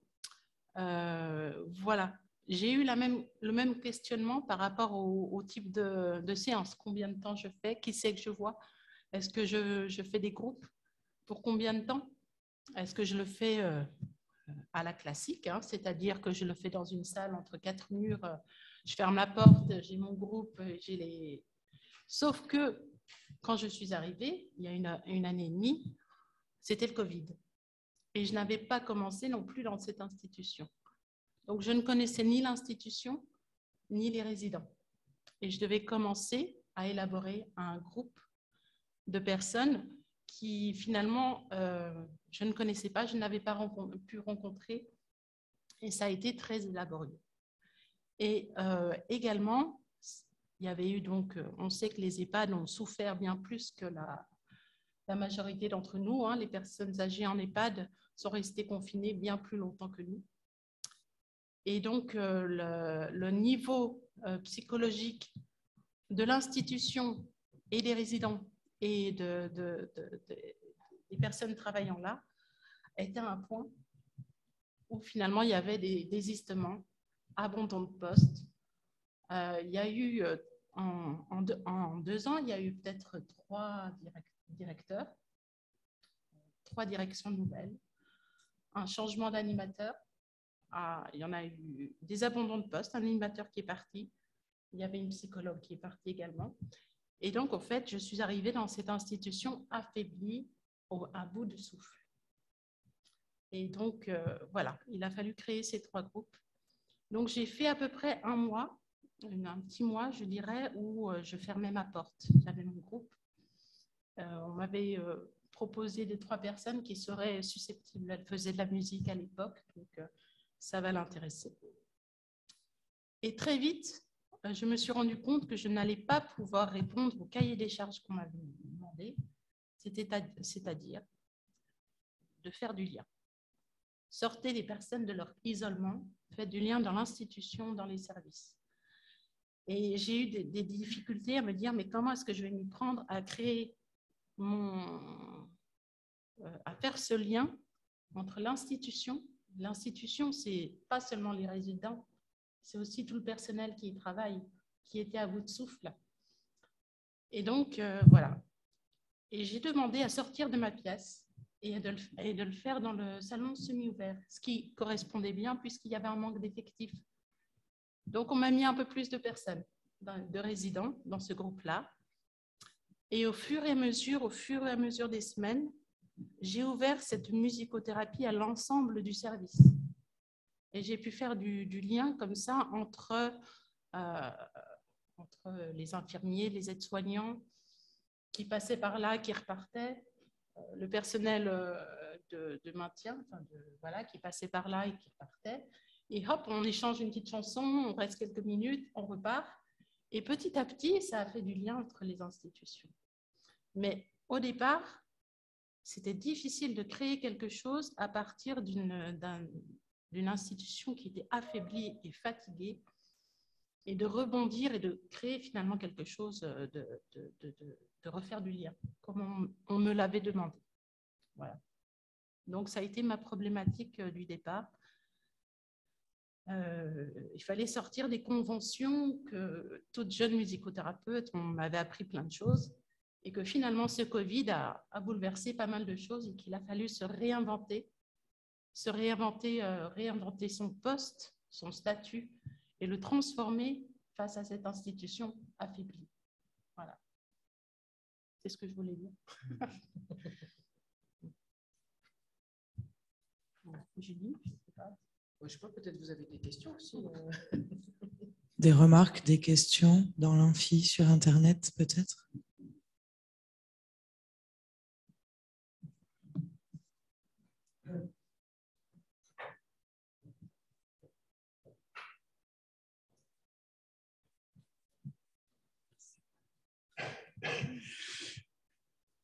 voilà. J'ai eu la même, le même questionnement par rapport au, type de, de séance. Combien de temps je fais? Qui c'est que je vois? Est-ce que je, fais des groupes Pour combien de temps? Est-ce que je le fais euh, à la classique, hein, c'est-à-dire que je le fais dans une salle entre quatre murs, euh, je ferme la porte, j'ai mon groupe, j'ai les... Sauf que quand je suis arrivée, il y a une, une année et demie, c'était le Covid. Et je n'avais pas commencé non plus dans cette institution. Donc, je ne connaissais ni l'institution, ni les résidents. Et je devais commencer à élaborer un groupe de personnes qui finalement, euh, je ne connaissais pas, je n'avais pas pu rencontrer, et ça a été très laborieux. Et euh, également, il y avait eu donc, euh, on sait que les EHPAD ont souffert bien plus que la, majorité d'entre nous. Hein. les personnes âgées en EHPAD sont restées confinées bien plus longtemps que nous. Et donc, le, niveau psychologique de l'institution et des résidents et de, des personnes travaillant là était à un point où finalement il y avait des désistements, abandon de postes. Euh, il y a eu, euh, en, deux, ans, il y a eu peut-être trois directeurs, trois directions nouvelles, un changement d'animateur. Ah, il y en a eu des abandons de postes, un animateur qui est parti, il y avait une psychologue qui est partie également. Et donc, en fait, je suis arrivée dans cette institution affaiblie, à bout de souffle. Et donc, euh, voilà, il a fallu créer ces trois groupes. Donc, j'ai fait à peu près un mois, un petit mois, je dirais, où euh, je fermais ma porte. J'avais mon groupe. Euh, on m'avait proposé des trois personnes qui seraient susceptibles. Elles faisaient de la musique à l'époque, donc ça va l'intéresser. Et très vite, je me suis rendu compte que je n'allais pas pouvoir répondre au cahier des charges qu'on m'avait demandé, c'est-à-dire de faire du lien. Sortez les personnes de leur isolement, faites du lien dans l'institution, dans les services. Et j'ai eu des, difficultés à me dire, mais comment est-ce que je vais m'y prendre à créer mon... Euh, à faire ce lien entre l'institution? L'institution, c'est pas seulement les résidents, c'est aussi tout le personnel qui y travaille, qui était à bout de souffle. Et donc, euh, voilà. Et j'ai demandé à sortir de ma pièce et de, le, et de le faire dans le salon semi-ouvert, ce qui correspondait bien puisqu'il y avait un manque d'effectifs. Donc, on m'a mis un peu plus de personnes, de résidents dans ce groupe-là. Et au fur et à mesure, au fur et à mesure des semaines, j'ai ouvert cette musicothérapie à l'ensemble du service. Et j'ai pu faire du, lien comme ça entre, euh, entre les infirmiers, les aides-soignants qui passaient par là, qui repartaient, euh, le personnel euh, de, maintien, voilà, qui passait par là et qui repartait. Et hop, on échange une petite chanson, on reste quelques minutes, on repart. Et petit à petit, ça a fait du lien entre les institutions. Mais au départ, c'était difficile de créer quelque chose à partir d'une d'une institution qui était affaiblie et fatiguée, et de rebondir et de créer finalement quelque chose, euh, de, refaire du lien, comme on, me l'avait demandé. Voilà. Donc ça a été ma problématique euh, du départ. Euh, il fallait sortir des conventions que toute jeune musicothérapeute, on m'avait appris plein de choses, et que finalement ce Covid a bouleversé pas mal de choses et qu'il a fallu se réinventer se réinventer, euh, réinventer son poste, son statut et le transformer face à cette institution affaiblie. Voilà. C'est ce que je voulais dire. Julie, je ne sais pas. Je sais pas, peut-être vous avez des questions aussi. Euh. Des remarques, des questions dans l'amphi, sur Internet, peut-être?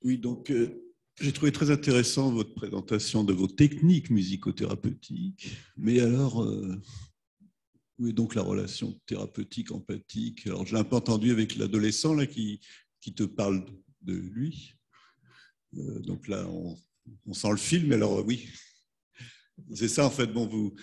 Oui, donc euh, j'ai trouvé très intéressant votre présentation de vos techniques musicothérapeutiques. Mais alors, euh, où est donc la relation thérapeutique, empathique? Alors, j'ai un peu entendu avec l'adolescent qui, qui te parle de lui. Euh, donc là, on, on, sent le film. Alors oui, c'est ça en fait. Bon, vous,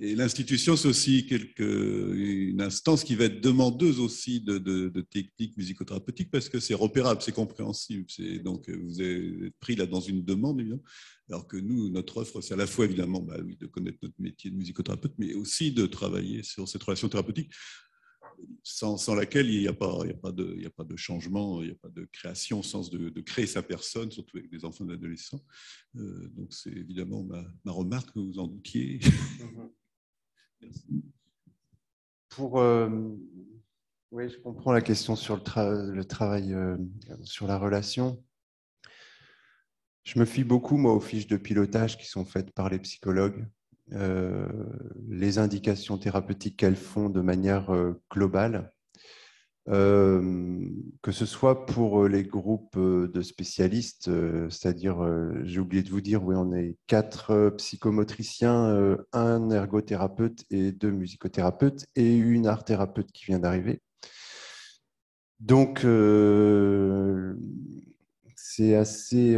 et l'institution, c'est aussi une instance qui va être demandeuse aussi de, techniques musicothérapeutiques parce que c'est repérable, c'est compréhensible. Donc, vous êtes pris là dans une demande, évidemment. Alors que nous, notre offre, c'est à la fois évidemment bah oui, de connaître notre métier de musicothérapeute, mais aussi de travailler sur cette relation thérapeutique sans, laquelle il n'y a, a, a pas de changement, il n'y a pas de création au sens de, créer sa personne, surtout avec des enfants et des adolescents. Euh, donc c'est évidemment ma, ma, remarque que vous en doutiez. Pour, euh, oui, je comprends la question sur le, le travail, euh, sur la relation. Je me fie beaucoup, moi, aux fiches de pilotage qui sont faites par les psychologues. Euh, les indications thérapeutiques qu'elles font de manière euh, globale, euh, que ce soit pour les groupes de spécialistes, c'est-à-dire, j'ai oublié de vous dire, oui, on est quatre psychomotriciens, un ergothérapeute et deux musicothérapeutes et une art thérapeute qui vient d'arriver. Donc, c'est assez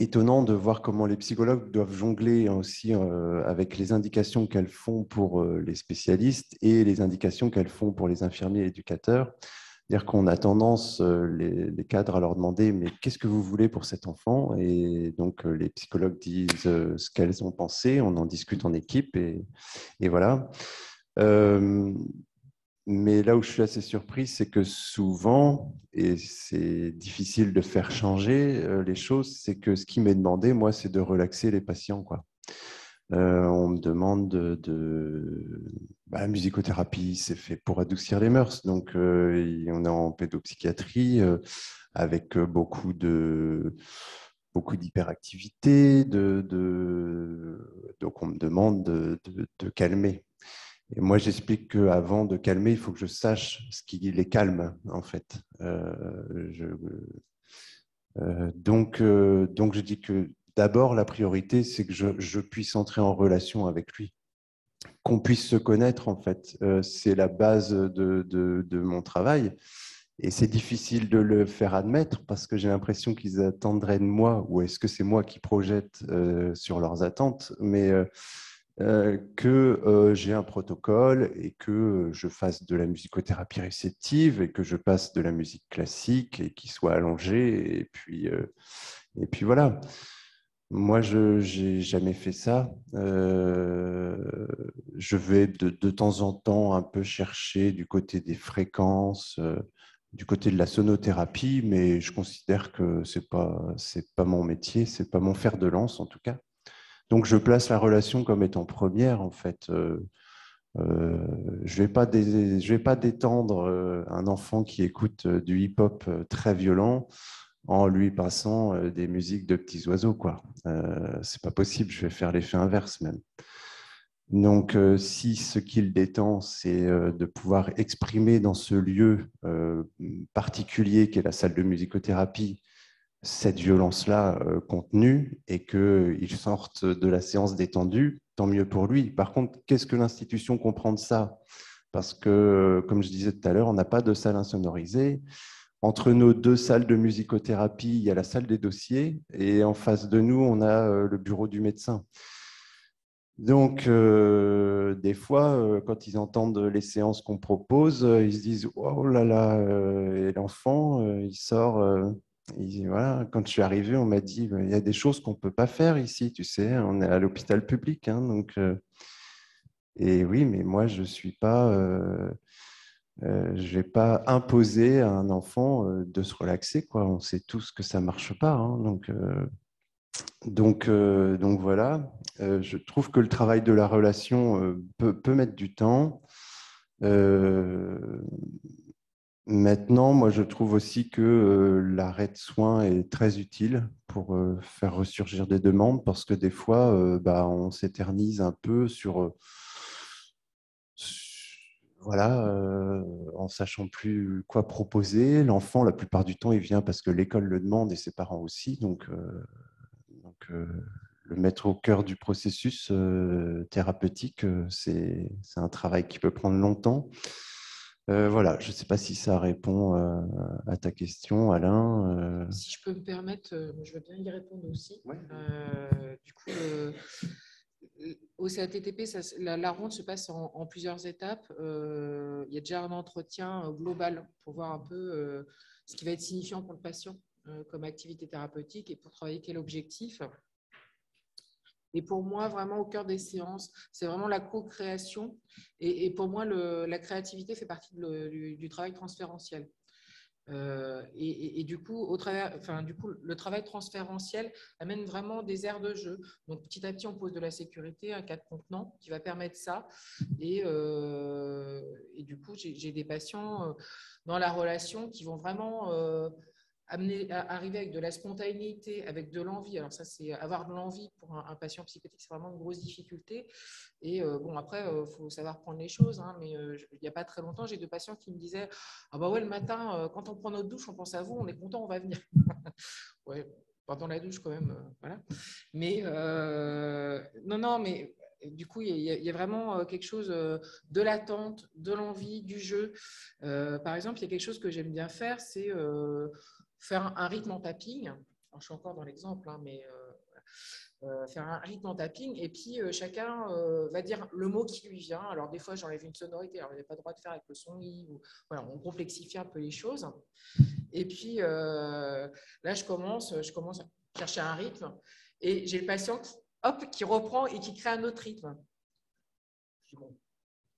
étonnant de voir comment les psychologues doivent jongler aussi avec les indications qu'elles font pour les spécialistes et les indications qu'elles font pour les infirmiers et éducateurs. C'est-à-dire qu'on a tendance, les, cadres, à leur demander Mais qu'est-ce que vous voulez pour cet enfant? Et donc, les psychologues disent ce qu'elles ont pensé, on en discute en équipe, et voilà. Mais là où je suis assez surpris, c'est que souvent, et c'est difficile de faire changer euh, les choses, c'est que ce qui m'est demandé, moi, c'est de relaxer les patients. Euh, on me demande de. Bah, la musicothérapie, c'est fait pour adoucir les mœurs. Donc, euh, on est en pédopsychiatrie avec beaucoup de beaucoup d'hyperactivité, de, donc on me demande de, de calmer. Et moi, j'explique qu'avant de calmer, il faut que je sache ce qui les calme, en fait. Euh, euh, donc, euh, donc, je dis que d'abord, la priorité, c'est que je, puisse entrer en relation avec lui, qu'on puisse se connaître, en fait. c'est la base de, de, de mon travail. Et c'est difficile de le faire admettre parce que j'ai l'impression qu'ils attendraient de moi, ou est-ce que c'est moi qui projette sur leurs attentes Mais que euh, j'ai un protocole et que je fasse de la musicothérapie réceptive et que je passe de la musique classique et qu'il soit allongé. Et puis, euh, et puis voilà. Moi, je n'ai jamais fait ça. je vais de, de, temps en temps un peu chercher du côté des fréquences, du côté de la sonothérapie, mais je considère que ce n'est pas, pas mon métier, ce n'est pas mon fer de lance en tout cas. Donc, je place la relation comme étant première, en fait. Euh, euh, je ne vais, pas détendre euh, un enfant qui écoute du hip-hop très violent en lui passant des musiques de petits oiseaux. quoi. c'est pas possible, je vais faire l'effet inverse même. Donc, si ce qui le détend, c'est de pouvoir exprimer dans ce lieu particulier qu'est la salle de musicothérapie cette violence-là euh, contenue et qu'il sorte de la séance détendue, tant mieux pour lui. Par contre, qu'est-ce que l'institution comprend de ça? Parce que, comme je disais tout à l'heure, on n'a pas de salle insonorisée. Entre nos deux salles de musicothérapie, il y a la salle des dossiers et en face de nous, on a euh, le bureau du médecin. Donc, euh, des fois, quand ils entendent les séances qu'on propose, ils se disent Oh là là, et l'enfant, il sort quand je suis arrivé, on m'a dit il y a des choses qu'on ne peut pas faire ici, tu sais, on est à l'hôpital public. Hein, donc, euh, et oui, mais moi, je ne suis pas. Euh, euh, je vais pas imposer à un enfant de se relaxer. Quoi. On sait tous que ça marche pas. Hein, donc, donc, donc voilà, je trouve que le travail de la relation peut, mettre du temps. Maintenant, moi, je trouve aussi que euh, l'arrêt de soins est très utile pour euh, faire ressurgir des demandes parce que des fois, euh, bah, on s'éternise un peu sur, voilà, en sachant plus quoi proposer. L'enfant, la plupart du temps, il vient parce que l'école le demande et ses parents aussi. Donc, donc le mettre au cœur du processus thérapeutique, c'est un travail qui peut prendre longtemps. Euh, voilà, je ne sais pas si ça répond euh, à ta question, Alain. Euh. Si je peux me permettre, je veux bien y répondre aussi. du coup, au CATTP, la, ronde se passe en, plusieurs étapes. il y a déjà un entretien global pour voir un peu ce qui va être signifiant pour le patient comme activité thérapeutique et pour travailler quel objectif. Et pour moi, vraiment au cœur des séances, c'est vraiment la co-création. Et, pour moi, la créativité fait partie du, travail transférentiel. Euh, et, du coup, au travers, enfin, du coup, le travail transférentiel amène vraiment des aires de jeu. Donc, petit à petit, on pose de la sécurité, un cadre contenant qui va permettre ça. Et, euh, du coup, j'ai des patients euh, dans la relation qui vont vraiment arriver avec de la spontanéité, avec de l'envie. Alors ça, c'est avoir de l'envie pour un, patient psychotique, c'est vraiment une grosse difficulté. Et euh, bon, après, il euh, faut savoir prendre les choses. Hein, mais euh, il n'y a pas très longtemps, j'ai deux patients qui me disaient Ah bah ouais, le matin, quand on prend notre douche, on pense à vous, on est content, on va venir. ouais, pendant la douche quand même, voilà. Mais non, non, mais du coup, il y, a, vraiment quelque chose de l'attente, de l'envie, du jeu. par exemple, il y a quelque chose que j'aime bien faire, c'est faire un rythme en tapping. je suis encore dans l'exemple, hein, mais faire un rythme en tapping, et puis chacun va dire le mot qui lui vient. Alors des fois, j'enlève une sonorité, alors n'y a pas le droit de faire avec le son i, on complexifie un peu les choses. Et puis là, je commence, je commence à chercher un rythme, et j'ai le patient hop, qui reprend et qui crée un autre rythme. bon,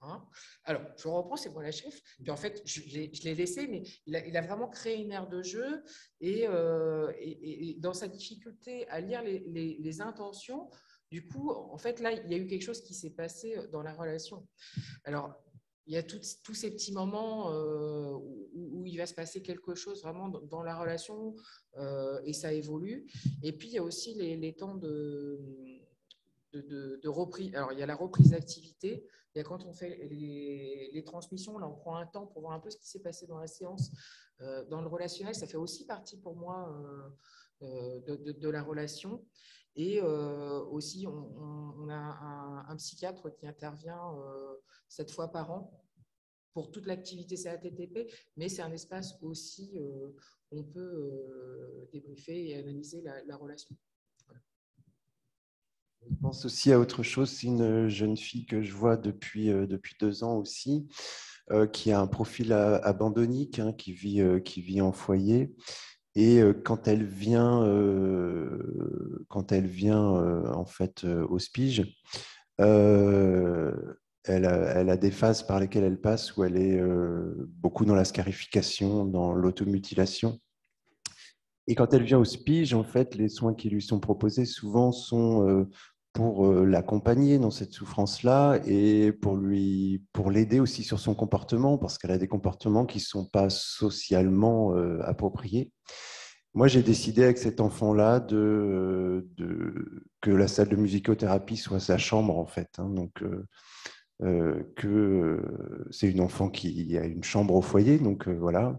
Hein. Alors, je reprends, c'est moi la chef. En fait, je l'ai laissé, mais il a, vraiment créé une aire de jeu euh, et, et, dans sa difficulté à lire les, intentions, du coup, en fait, là, il y a eu quelque chose qui s'est passé dans la relation. Alors, il y a tous ces petits moments euh, où, il va se passer quelque chose vraiment dans, la relation euh, et ça évolue. Et puis, il y a aussi les temps de de, reprise. Alors, il y a la reprise d'activité. Il y a quand on fait les, transmissions, là, on prend un temps pour voir un peu ce qui s'est passé dans la séance. Euh, dans le relationnel, ça fait aussi partie pour moi euh, euh, de, la relation. Et aussi, on, a un, psychiatre qui intervient sept fois par an pour toute l'activité CATTP, mais c'est un espace aussi où on peut débriefer et analyser la relation. Je pense aussi à autre chose. C'est une jeune fille que je vois depuis, euh, depuis deux ans aussi, euh, qui a un profil abandonnique, hein, qui, vit, euh, qui vit en foyer. Et quand elle vient, quand elle vient en fait au SPIGE, elle, a des phases par lesquelles elle passe où elle est beaucoup dans la scarification, dans l'automutilation. Et quand elle vient au SPIGE, en fait, les soins qui lui sont proposés souvent sont pour euh, l'accompagner dans cette souffrance-là et pour lui, pour l'aider aussi sur son comportement, parce qu'elle a des comportements qui ne sont pas socialement euh, appropriés. Moi, j'ai décidé avec cet enfant-là de, que la salle de musicothérapie soit sa chambre, en fait. Hein. donc, euh, que c'est une enfant qui a une chambre au foyer, donc voilà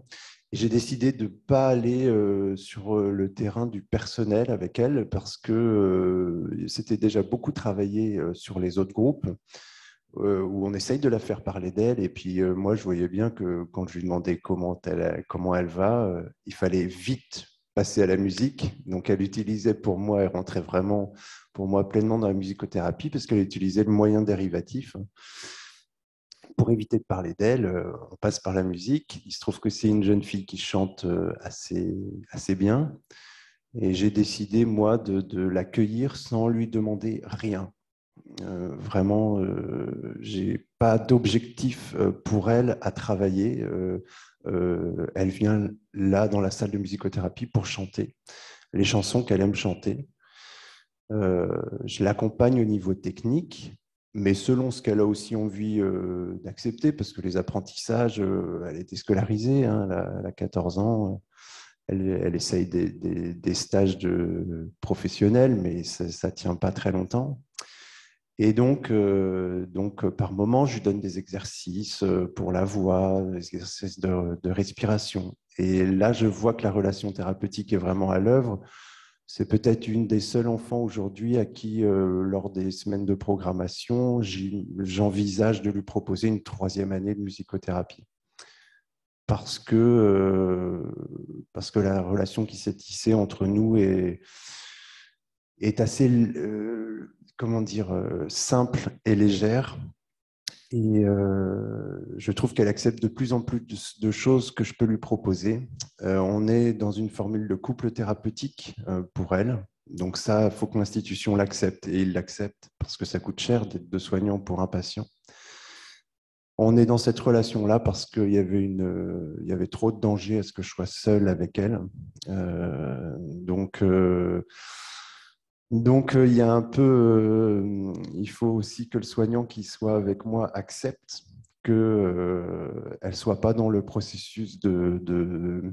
j'ai décidé de ne pas aller euh, sur euh, le terrain du personnel avec elle parce que euh, c'était déjà beaucoup travaillé sur les autres groupes où on essaye de la faire parler d'elle. Et puis moi, je voyais bien que quand je lui demandais comment elle, comment elle va, il fallait vite passer à la musique. Donc elle utilisait pour moi, elle rentrait vraiment pour moi pleinement dans la musicothérapie parce qu'elle utilisait le moyen dérivatif pour éviter de parler d'elle, euh, on passe par la musique. Il se trouve que c'est une jeune fille qui chante euh, assez, assez bien. Et j'ai décidé, moi, de, l'accueillir sans lui demander rien. Euh, vraiment, euh, j'ai pas d'objectif pour elle à travailler. elle vient là dans la salle de musicothérapie pour chanter les chansons qu'elle aime chanter. je l'accompagne au niveau technique, mais selon ce qu'elle a aussi envie euh, d'accepter, parce que les apprentissages, euh, elle était scolarisée, hein, elle, a, 14 ans, elle, elle essaye des, stages professionnels, mais ça ne tient pas très longtemps. Et donc, euh, donc, par moment, je lui donne des exercices pour la voix, des exercices de respiration. Et là, je vois que la relation thérapeutique est vraiment à l'œuvre c'est peut-être une des seuls enfants aujourd'hui à qui, euh, lors des semaines de programmation, j'envisage de lui proposer une troisième année de musicothérapie. Parce que, euh, la relation qui s'est tissée entre nous est, est assez, euh, comment dire, simple et légère. Et euh, je trouve qu'elle accepte de plus en plus de, choses que je peux lui proposer. Euh, on est dans une formule de couple thérapeutique euh, pour elle. Donc ça, il faut que l'institution l'accepte. Et il l'accepte parce que ça coûte cher d'être de soignant pour un patient. On est dans cette relation-là parce qu'il y, avait y avait trop de danger à ce que je sois seul avec elle. donc donc, euh, il y a un peu, euh, il faut aussi que le soignant qui soit avec moi accepte qu'elle euh, ne soit pas dans le processus de,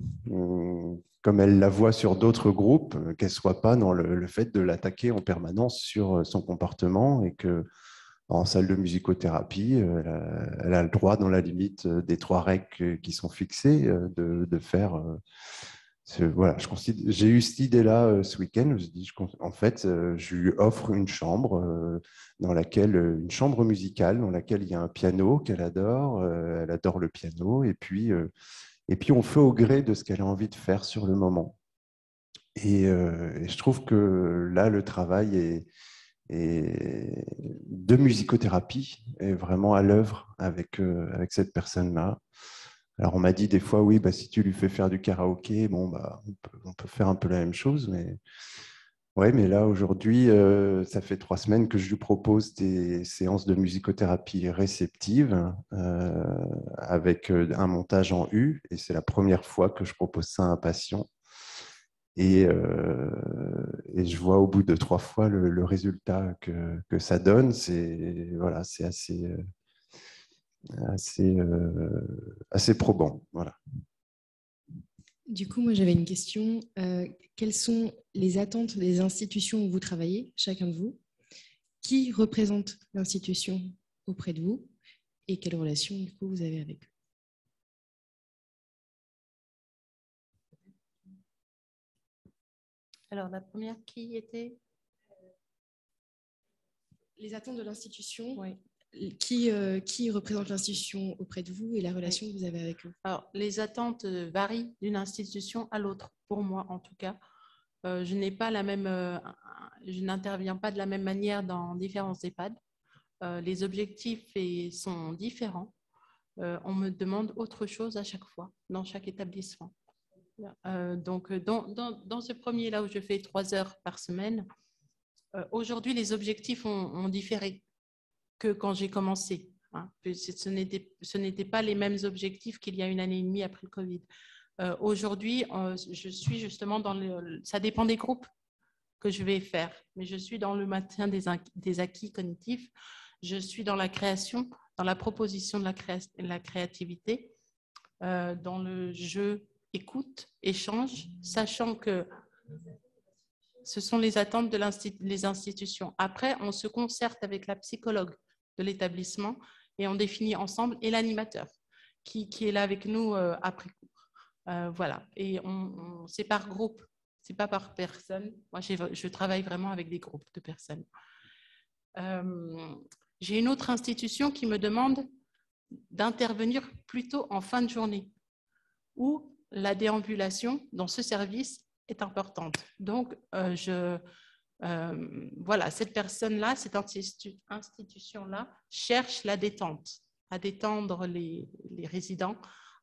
comme elle la voit sur d'autres groupes, qu'elle ne soit pas dans le, fait de l'attaquer en permanence sur son comportement et que en salle de musicothérapie, elle a, le droit, dans la limite des trois règles qui sont fixées, de, de faire voilà, j'ai eu cette idée-là euh, ce week-end. Je dis, en fait, euh, je lui offre une chambre euh, dans laquelle une chambre musicale dans laquelle il y a un piano qu'elle adore. elle adore le piano et puis et puis on fait au gré de ce qu'elle a envie de faire sur le moment. Et, je trouve que là, le travail est, de musicothérapie est vraiment à l'œuvre avec, avec cette personne-là. Alors on m'a dit des fois, oui, bah, si tu lui fais faire du karaoké, bon, bah, on, peut, faire un peu la même chose, mais oui, mais là, aujourd'hui, euh, ça fait trois semaines que je lui propose des séances de musicothérapie réceptive euh, avec euh, un montage en U. Et c'est la première fois que je propose ça à un patient. Et, je vois au bout de trois fois le, résultat que, que, ça donne. C'est voilà, assez, assez, assez probant. Voilà. Du coup, moi, j'avais une question. Euh, quelles sont les attentes des institutions où vous travaillez, chacun de vous? Qui représente l'institution auprès de vous? Et quelle relation, du coup, vous avez avec eux? Alors, la première qui était? Les attentes de l'institution. Oui qui, euh, qui représente l'institution auprès de vous et la relation que vous avez avec eux? Alors, les attentes euh, varient d'une institution à l'autre, pour moi en tout cas. Euh, je n'ai pas la même, je n'interviens pas de la même manière dans différents EHPAD. les objectifs sont différents. on me demande autre chose à chaque fois dans chaque établissement. donc, dans, dans, dans ce premier-là où je fais trois heures par semaine, aujourd'hui, les objectifs ont, ont différé que quand j'ai commencé. Hein. Ce n'était pas les mêmes objectifs qu'il y a une année et demie après le Covid. Euh, aujourd'hui, euh, je suis justement dans le... Ça dépend des groupes que je vais faire, mais je suis dans le maintien des, acquis cognitifs, je suis dans la création, dans la proposition de la, créativité, euh, dans le jeu écoute, échange, sachant que ce sont les attentes des institutions. Après, on se concerte avec la psychologue de l'établissement et on définit ensemble et l'animateur qui, qui, est là avec nous euh, après cours. Euh, voilà, et on, c'est par groupe, c'est pas par personne. Moi, je travaille vraiment avec des groupes de personnes. Euh, j'ai une autre institution qui me demande d'intervenir plutôt en fin de journée, où la déambulation dans ce service est importante. Donc, je, euh, voilà, cette personne-là, cette institution-là cherche la détente, à détendre les, résidents,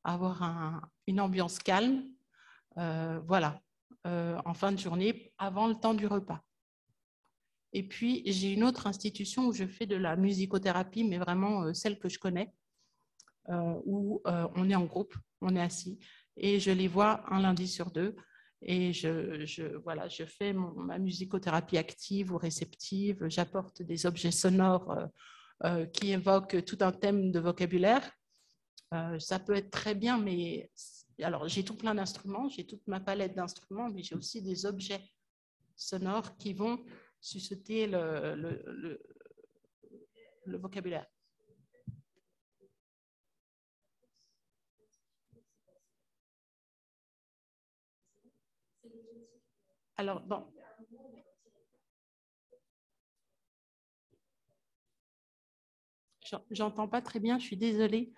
à avoir une ambiance calme, euh, voilà, euh, en fin de journée, avant le temps du repas. Et puis, j'ai une autre institution où je fais de la musicothérapie, mais vraiment celle que je connais, où on est en groupe, on est assis, et je les vois un lundi sur deux et je, voilà, je fais ma musicothérapie active ou réceptive. J'apporte des objets sonores euh, euh, qui évoquent tout un thème de vocabulaire. Euh, ça peut être très bien, mais alors j'ai tout plein d'instruments, j'ai toute ma palette d'instruments, mais j'ai aussi des objets sonores qui vont susciter le vocabulaire. Alors, bon. J'entends pas très bien, je suis désolée.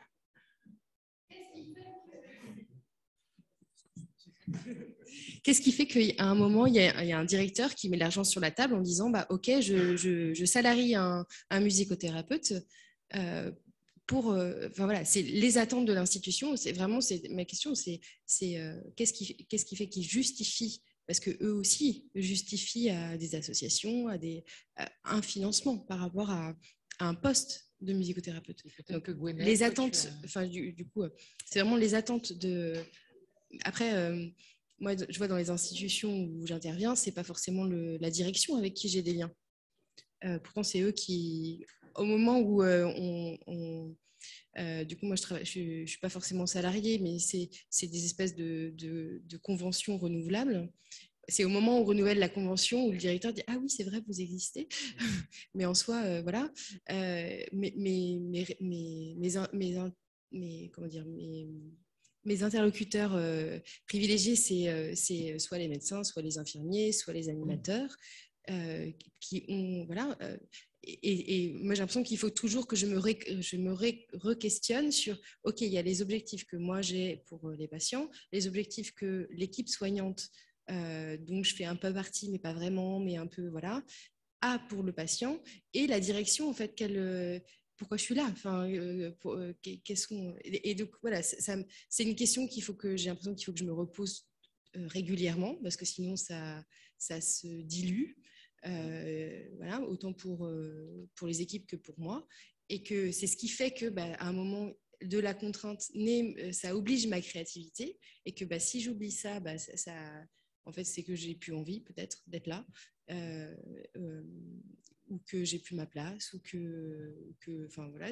Qu'est-ce qui fait qu'à un moment, il y, a, un directeur qui met l'argent sur la table en disant bah, Ok, je, salarie un, musicothérapeute euh, pour. Euh, enfin voilà, c'est les attentes de l'institution. C'est vraiment ma question c'est euh, qu'est-ce qui, qu'est-ce qui fait qu'il justifie parce que eux aussi justifient à des associations, à, des, un financement par rapport à, un poste de musicothérapeute. Donc, les attentes, enfin, du, coup, c'est vraiment les attentes de. Après, euh, moi, je vois dans les institutions où j'interviens, c'est pas forcément le, la direction avec qui j'ai des liens. Euh, pourtant, c'est eux qui, au moment où euh, on, du coup, moi, je ne suis pas forcément salarié, mais c'est des espèces de, conventions renouvelables c'est au moment où on renouvelle la convention où le directeur dit Ah oui, c'est vrai, vous existez. mais en soi, euh, voilà. Euh, mes, interlocuteurs euh, privilégiés, c'est soit les médecins, soit les infirmiers, soit les animateurs, qui ont. Voilà. Et, moi, j'ai l'impression qu'il faut toujours que je me, me re-questionne sur, OK, il y a les objectifs que moi j'ai pour les patients, les objectifs que l'équipe soignante donc je fais un peu partie, mais pas vraiment, mais un peu, voilà. A pour le patient et la direction, en fait, quelle, pourquoi je suis là enfin, qu'est-ce qu'on... Et, donc, voilà, c'est une question qu'il faut que j'ai l'impression qu'il faut que je me repose régulièrement parce que sinon, ça, ça se dilue. Voilà, autant pour, pour les équipes que pour moi. Et que c'est ce qui fait que, bah, à un moment, de la contrainte, ça oblige ma créativité. Et que bah, si j'oublie ça, bah, ça, en fait, c'est que j'ai plus envie peut-être d'être là. ou que j'ai plus ma place, ou que enfin voilà,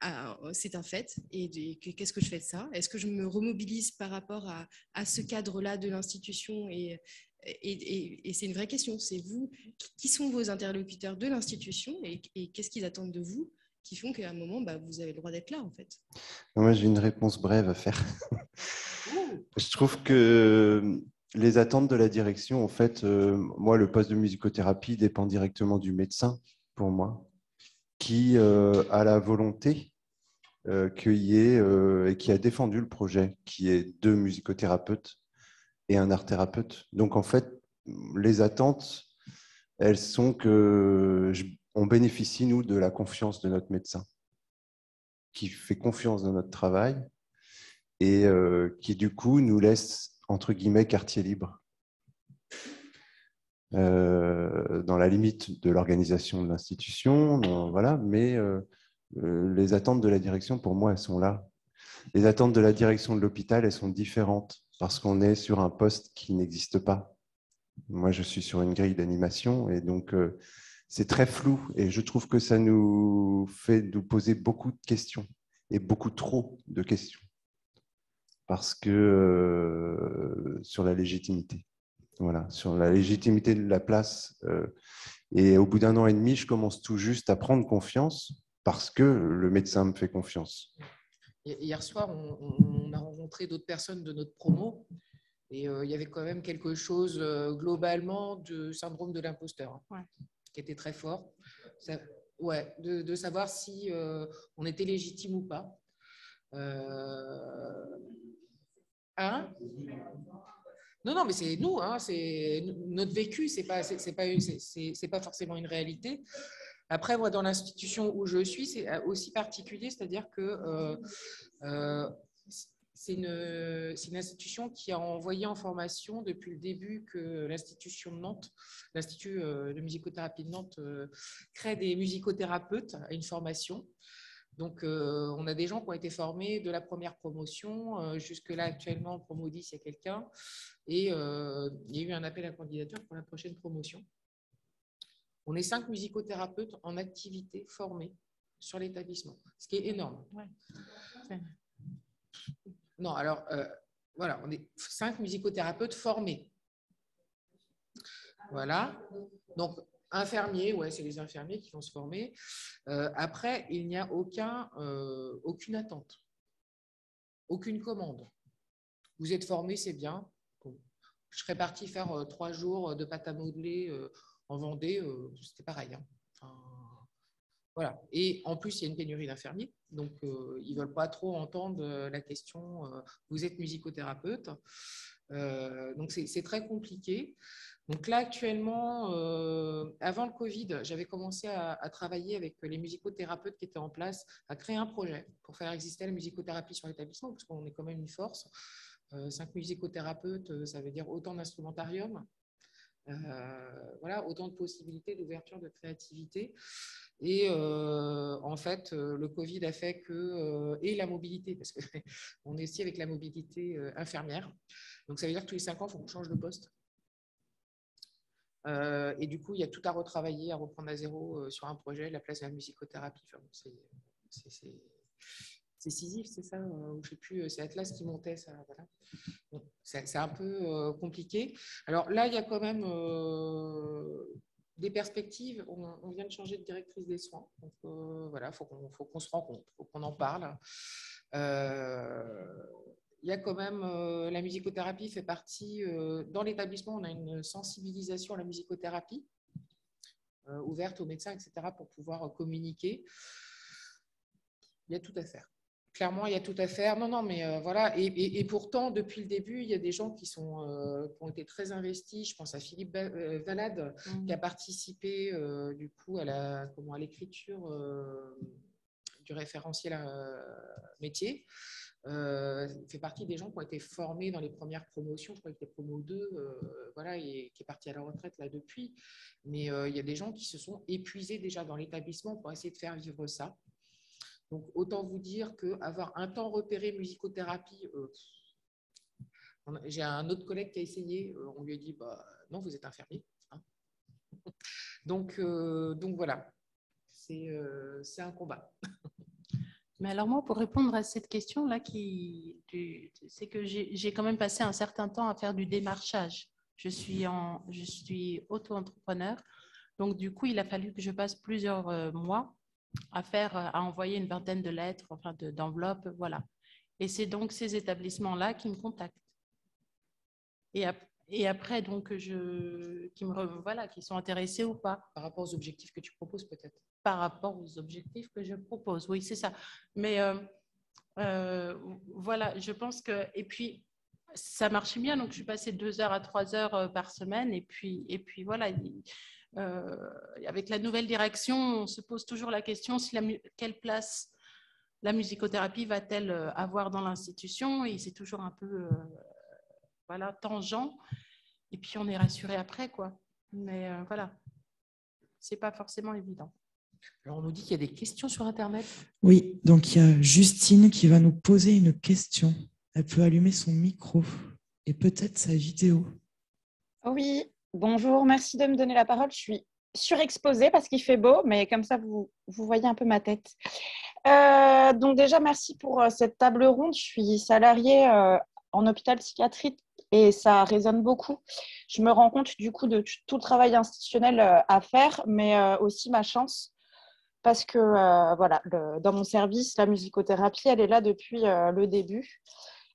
ah, c'est un fait. Et, qu'est-ce que je fais de ça? Est-ce que je me remobilise par rapport à, à ce cadre-là de l'institution et, et, c'est une vraie question. C'est vous, qui sont vos interlocuteurs de l'institution et, qu'est-ce qu'ils attendent de vous qui font qu'à un moment, bah, vous avez le droit d'être là, en fait? Moi, j'ai une réponse brève à faire. Je trouve que les attentes de la direction, en fait, euh, moi, le poste de musicothérapie dépend directement du médecin, pour moi, qui euh, a la volonté euh, qu'il y ait, et qui a défendu le projet, qui est deux musicothérapeutes et un art thérapeute. Donc en fait, les attentes, elles sont que on bénéficie nous de la confiance de notre médecin, qui fait confiance dans notre travail et euh, qui du coup nous laisse entre guillemets quartier libre. Euh, dans la limite de l'organisation de l'institution, voilà, mais euh, les attentes de la direction, pour moi, elles sont là. Les attentes de la direction de l'hôpital, elles sont différentes parce qu'on est sur un poste qui n'existe pas. Moi, je suis sur une grille d'animation et donc euh, c'est très flou et je trouve que ça nous fait nous poser beaucoup de questions et beaucoup trop de questions parce que euh, sur la légitimité. Voilà, sur la légitimité de la place. Euh, et au bout d'un an et demi, je commence tout juste à prendre confiance parce que le médecin me fait confiance. Hier soir, on, a rencontré d'autres personnes de notre promo et euh, il y avait quand même quelque chose euh, globalement de syndrome de l'imposteur hein, qui était très fort. ouais, de, savoir si euh, on était légitime ou pas. Hein? Non, non, mais c'est nous, hein, c'est notre vécu, c'est pas, c'est pas, c'est pas forcément une réalité. Après, moi, dans l'institution où je suis, c'est aussi particulier, c'est-à-dire que c'est une, une, institution qui a envoyé en formation depuis le début que l'institution de Nantes, l'Institut euh, de musicothérapie de Nantes, crée des musicothérapeutes à une formation. Donc, on a des gens qui ont été formés de la première promotion. Jusque-là, actuellement, promo 10, il y a quelqu'un. Et il y a eu un appel à candidature pour la prochaine promotion. On est cinq musicothérapeutes en activité formés sur l'établissement, ce qui est énorme. Non, alors, euh, voilà, on est cinq musicothérapeutes formés. Voilà. Donc, infirmiers, ouais, c'est les infirmiers qui vont se former. Euh, après, il n'y a euh, aucune attente, aucune commande. Vous êtes formés, c'est bien. Je serais parti faire trois jours de pâte à modeler en Vendée, c'était pareil. Hein. Voilà. Et en plus, il y a une pénurie d'infirmiers, donc euh, ils ne veulent pas trop entendre euh, la question vous êtes musicothérapeute. donc c'est très compliqué. Donc là, actuellement, avant le Covid, j'avais commencé à, travailler avec les musicothérapeutes qui étaient en place, à créer un projet pour faire exister la musicothérapie sur l'établissement, parce qu'on est quand même une force. cinq musicothérapeutes, ça veut dire autant d'instrumentarium. Euh, voilà, autant de possibilités d'ouverture de créativité. Et euh, en fait, euh, le Covid a fait que, et la mobilité, parce qu'on est aussi avec la mobilité infirmière. Donc, ça veut dire que tous les cinq ans, il faut qu'on change de poste. et du coup, il y a tout à retravailler, à reprendre à zéro sur un projet, la place de la musicothérapie. C'est c'est ça euh, Je sais plus, euh, c'est Atlas qui montait ça. c'est un peu euh, compliqué. Alors là, il y a quand même des perspectives. On, vient de changer de directrice des soins. Donc voilà, il faut qu'on se rencontre, il faut qu'on en parle. il y a quand même la musicothérapie fait partie. dans l'établissement, on a une sensibilisation à la musicothérapie ouverte aux médecins, etc., pour pouvoir communiquer. Il y a tout à faire clairement, il y a tout à faire. Non, non, mais euh, voilà. Et, pourtant, depuis le début, il y a des gens qui, sont, euh, qui ont été très investis. Je pense à Philippe euh, Valade, mmh. qui a participé du coup à la comment à l'écriture du référentiel métier. il fait partie des gens qui ont été formés dans les premières promotions. Je crois qu'il était promo 2, voilà, et qui est parti à la retraite là depuis. Mais il y a des gens qui se sont épuisés déjà dans l'établissement pour essayer de faire vivre ça. Donc, autant vous dire qu'avoir un temps repéré musicothérapie, euh, j'ai un autre collègue qui a essayé, euh, on lui a dit bah, non, vous êtes infirmier. Hein. donc, euh, donc voilà, c'est un combat. Mais alors moi, pour répondre à cette question-là, c'est que j'ai quand même passé un certain temps à faire du démarchage. Je suis, je suis auto-entrepreneur. Donc, du coup, il a fallu que je passe plusieurs mois à faire, à envoyer une vingtaine de lettres, enfin d'enveloppes, voilà. Et c'est donc ces établissements-là qui me contactent. Et, et, après, donc, je, qui me, voilà, qui sont intéressés ou pas. Par rapport aux objectifs que tu proposes, peut-être. Par rapport aux objectifs que je propose, oui, c'est ça. Mais euh, euh, voilà, je pense que, et puis, ça marchait bien, donc je suis passée deux heures à trois heures euh, par semaine, et puis, et puis voilà. Avec la nouvelle direction, on se pose toujours la question si quelle place la musicothérapie va-t-elle euh, avoir dans l'institution Et c'est toujours un peu euh, voilà, tangent. Et puis on est rassuré après, quoi. Mais voilà, c'est pas forcément évident. Alors on nous dit qu'il y a des questions sur Internet. Oui, donc il y a Justine qui va nous poser une question. Elle peut allumer son micro et peut-être sa vidéo. Oui, Bonjour, merci de me donner la parole. Je suis surexposée parce qu'il fait beau, mais comme ça, vous, voyez un peu ma tête. Euh, donc déjà, merci pour euh, cette table ronde. Je suis salariée euh, en hôpital psychiatrique et ça résonne beaucoup. Je me rends compte du coup de tout le travail institutionnel à faire, mais aussi ma chance parce que voilà, dans mon service, la musicothérapie, elle est là depuis le début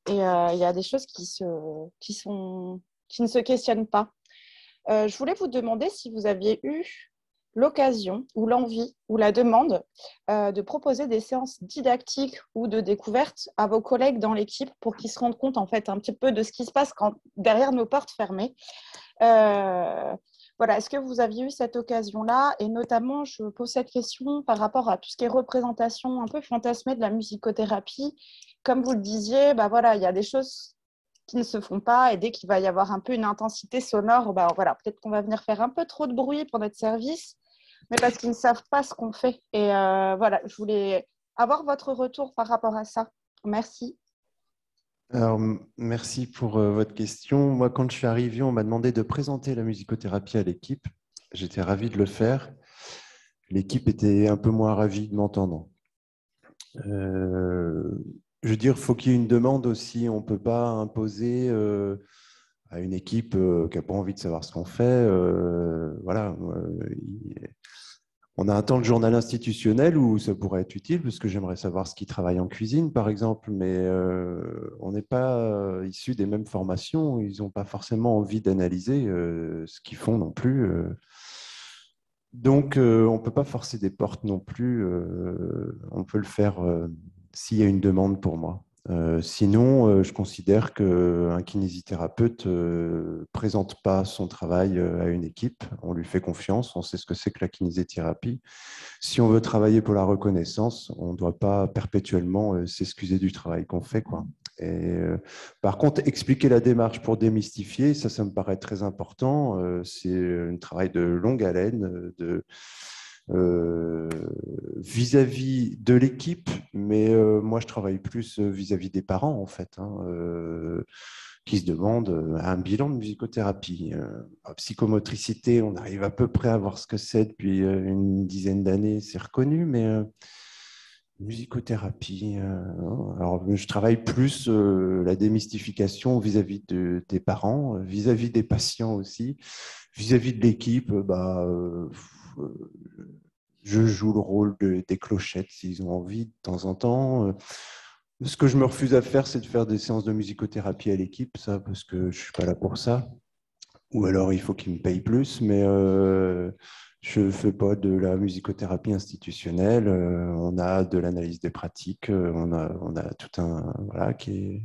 et il y a des choses qui ne se questionnent pas. Euh, je voulais vous demander si vous aviez eu l'occasion ou l'envie ou la demande euh, de proposer des séances didactiques ou de découverte à vos collègues dans l'équipe pour qu'ils se rendent compte en fait un petit peu de ce qui se passe derrière nos portes fermées. Euh, voilà, est-ce que vous aviez eu cette occasion-là? Et notamment, je pose cette question par rapport à tout ce qui est représentation un peu fantasmée de la musicothérapie. Comme vous le disiez, bah voilà, il y a des choses qui ne se font pas. Et dès qu'il va y avoir un peu une intensité sonore, bah, voilà, peut-être qu'on va venir faire un peu trop de bruit pour notre service, mais parce qu'ils ne savent pas ce qu'on fait. Et euh, voilà, je voulais avoir votre retour par rapport à ça. Merci. Alors, merci pour euh, votre question. Moi, quand je suis arrivé, on m'a demandé de présenter la musicothérapie à l'équipe. J'étais ravi de le faire. L'équipe était un peu moins ravie de m'entendre. Euh, je veux dire, faut qu'il y ait une demande aussi. On ne peut pas imposer euh, à une équipe euh, qui n'a pas envie de savoir ce qu'on fait. Euh, voilà. On a un temps de journal institutionnel où ça pourrait être utile, parce que j'aimerais savoir ce qu'ils travaillent en cuisine, par exemple, mais on n'est pas issus des mêmes formations. Ils n'ont pas forcément envie d'analyser ce qu'ils font non plus. Donc, on ne peut pas forcer des portes non plus. on peut le faire s'il y a une demande pour moi. Euh, sinon, euh, je considère qu'un kinésithérapeute ne euh, présente pas son travail à une équipe. On lui fait confiance, on sait ce que c'est que la kinésithérapie. Si on veut travailler pour la reconnaissance, on ne doit pas perpétuellement s'excuser du travail qu'on fait. Et, par contre, expliquer la démarche pour démystifier, ça, ça me paraît très important. c'est un travail de longue haleine, euh, vis-à-vis de l'équipe, mais euh, moi je travaille plus euh, vis-à-vis des parents en fait, hein, qui se demandent un bilan de musicothérapie. psychomotricité, on arrive à peu près à voir ce que c'est depuis une dizaine d'années, c'est reconnu, mais musicothérapie. alors, je travaille plus la démystification vis-à-vis de, des parents, vis-à-vis des patients aussi, vis-à-vis de l'équipe. Bah, je joue le rôle des clochettes s'ils ont envie de temps en temps. Euh, ce que je me refuse à faire, c'est de faire des séances de musicothérapie à l'équipe, ça, parce que je ne suis pas là pour ça. ou alors il faut qu'ils me payent plus, mais euh, je ne fais pas de la musicothérapie institutionnelle. Euh, on a de l'analyse des pratiques, euh, on a, on a tout un. Voilà, qui est.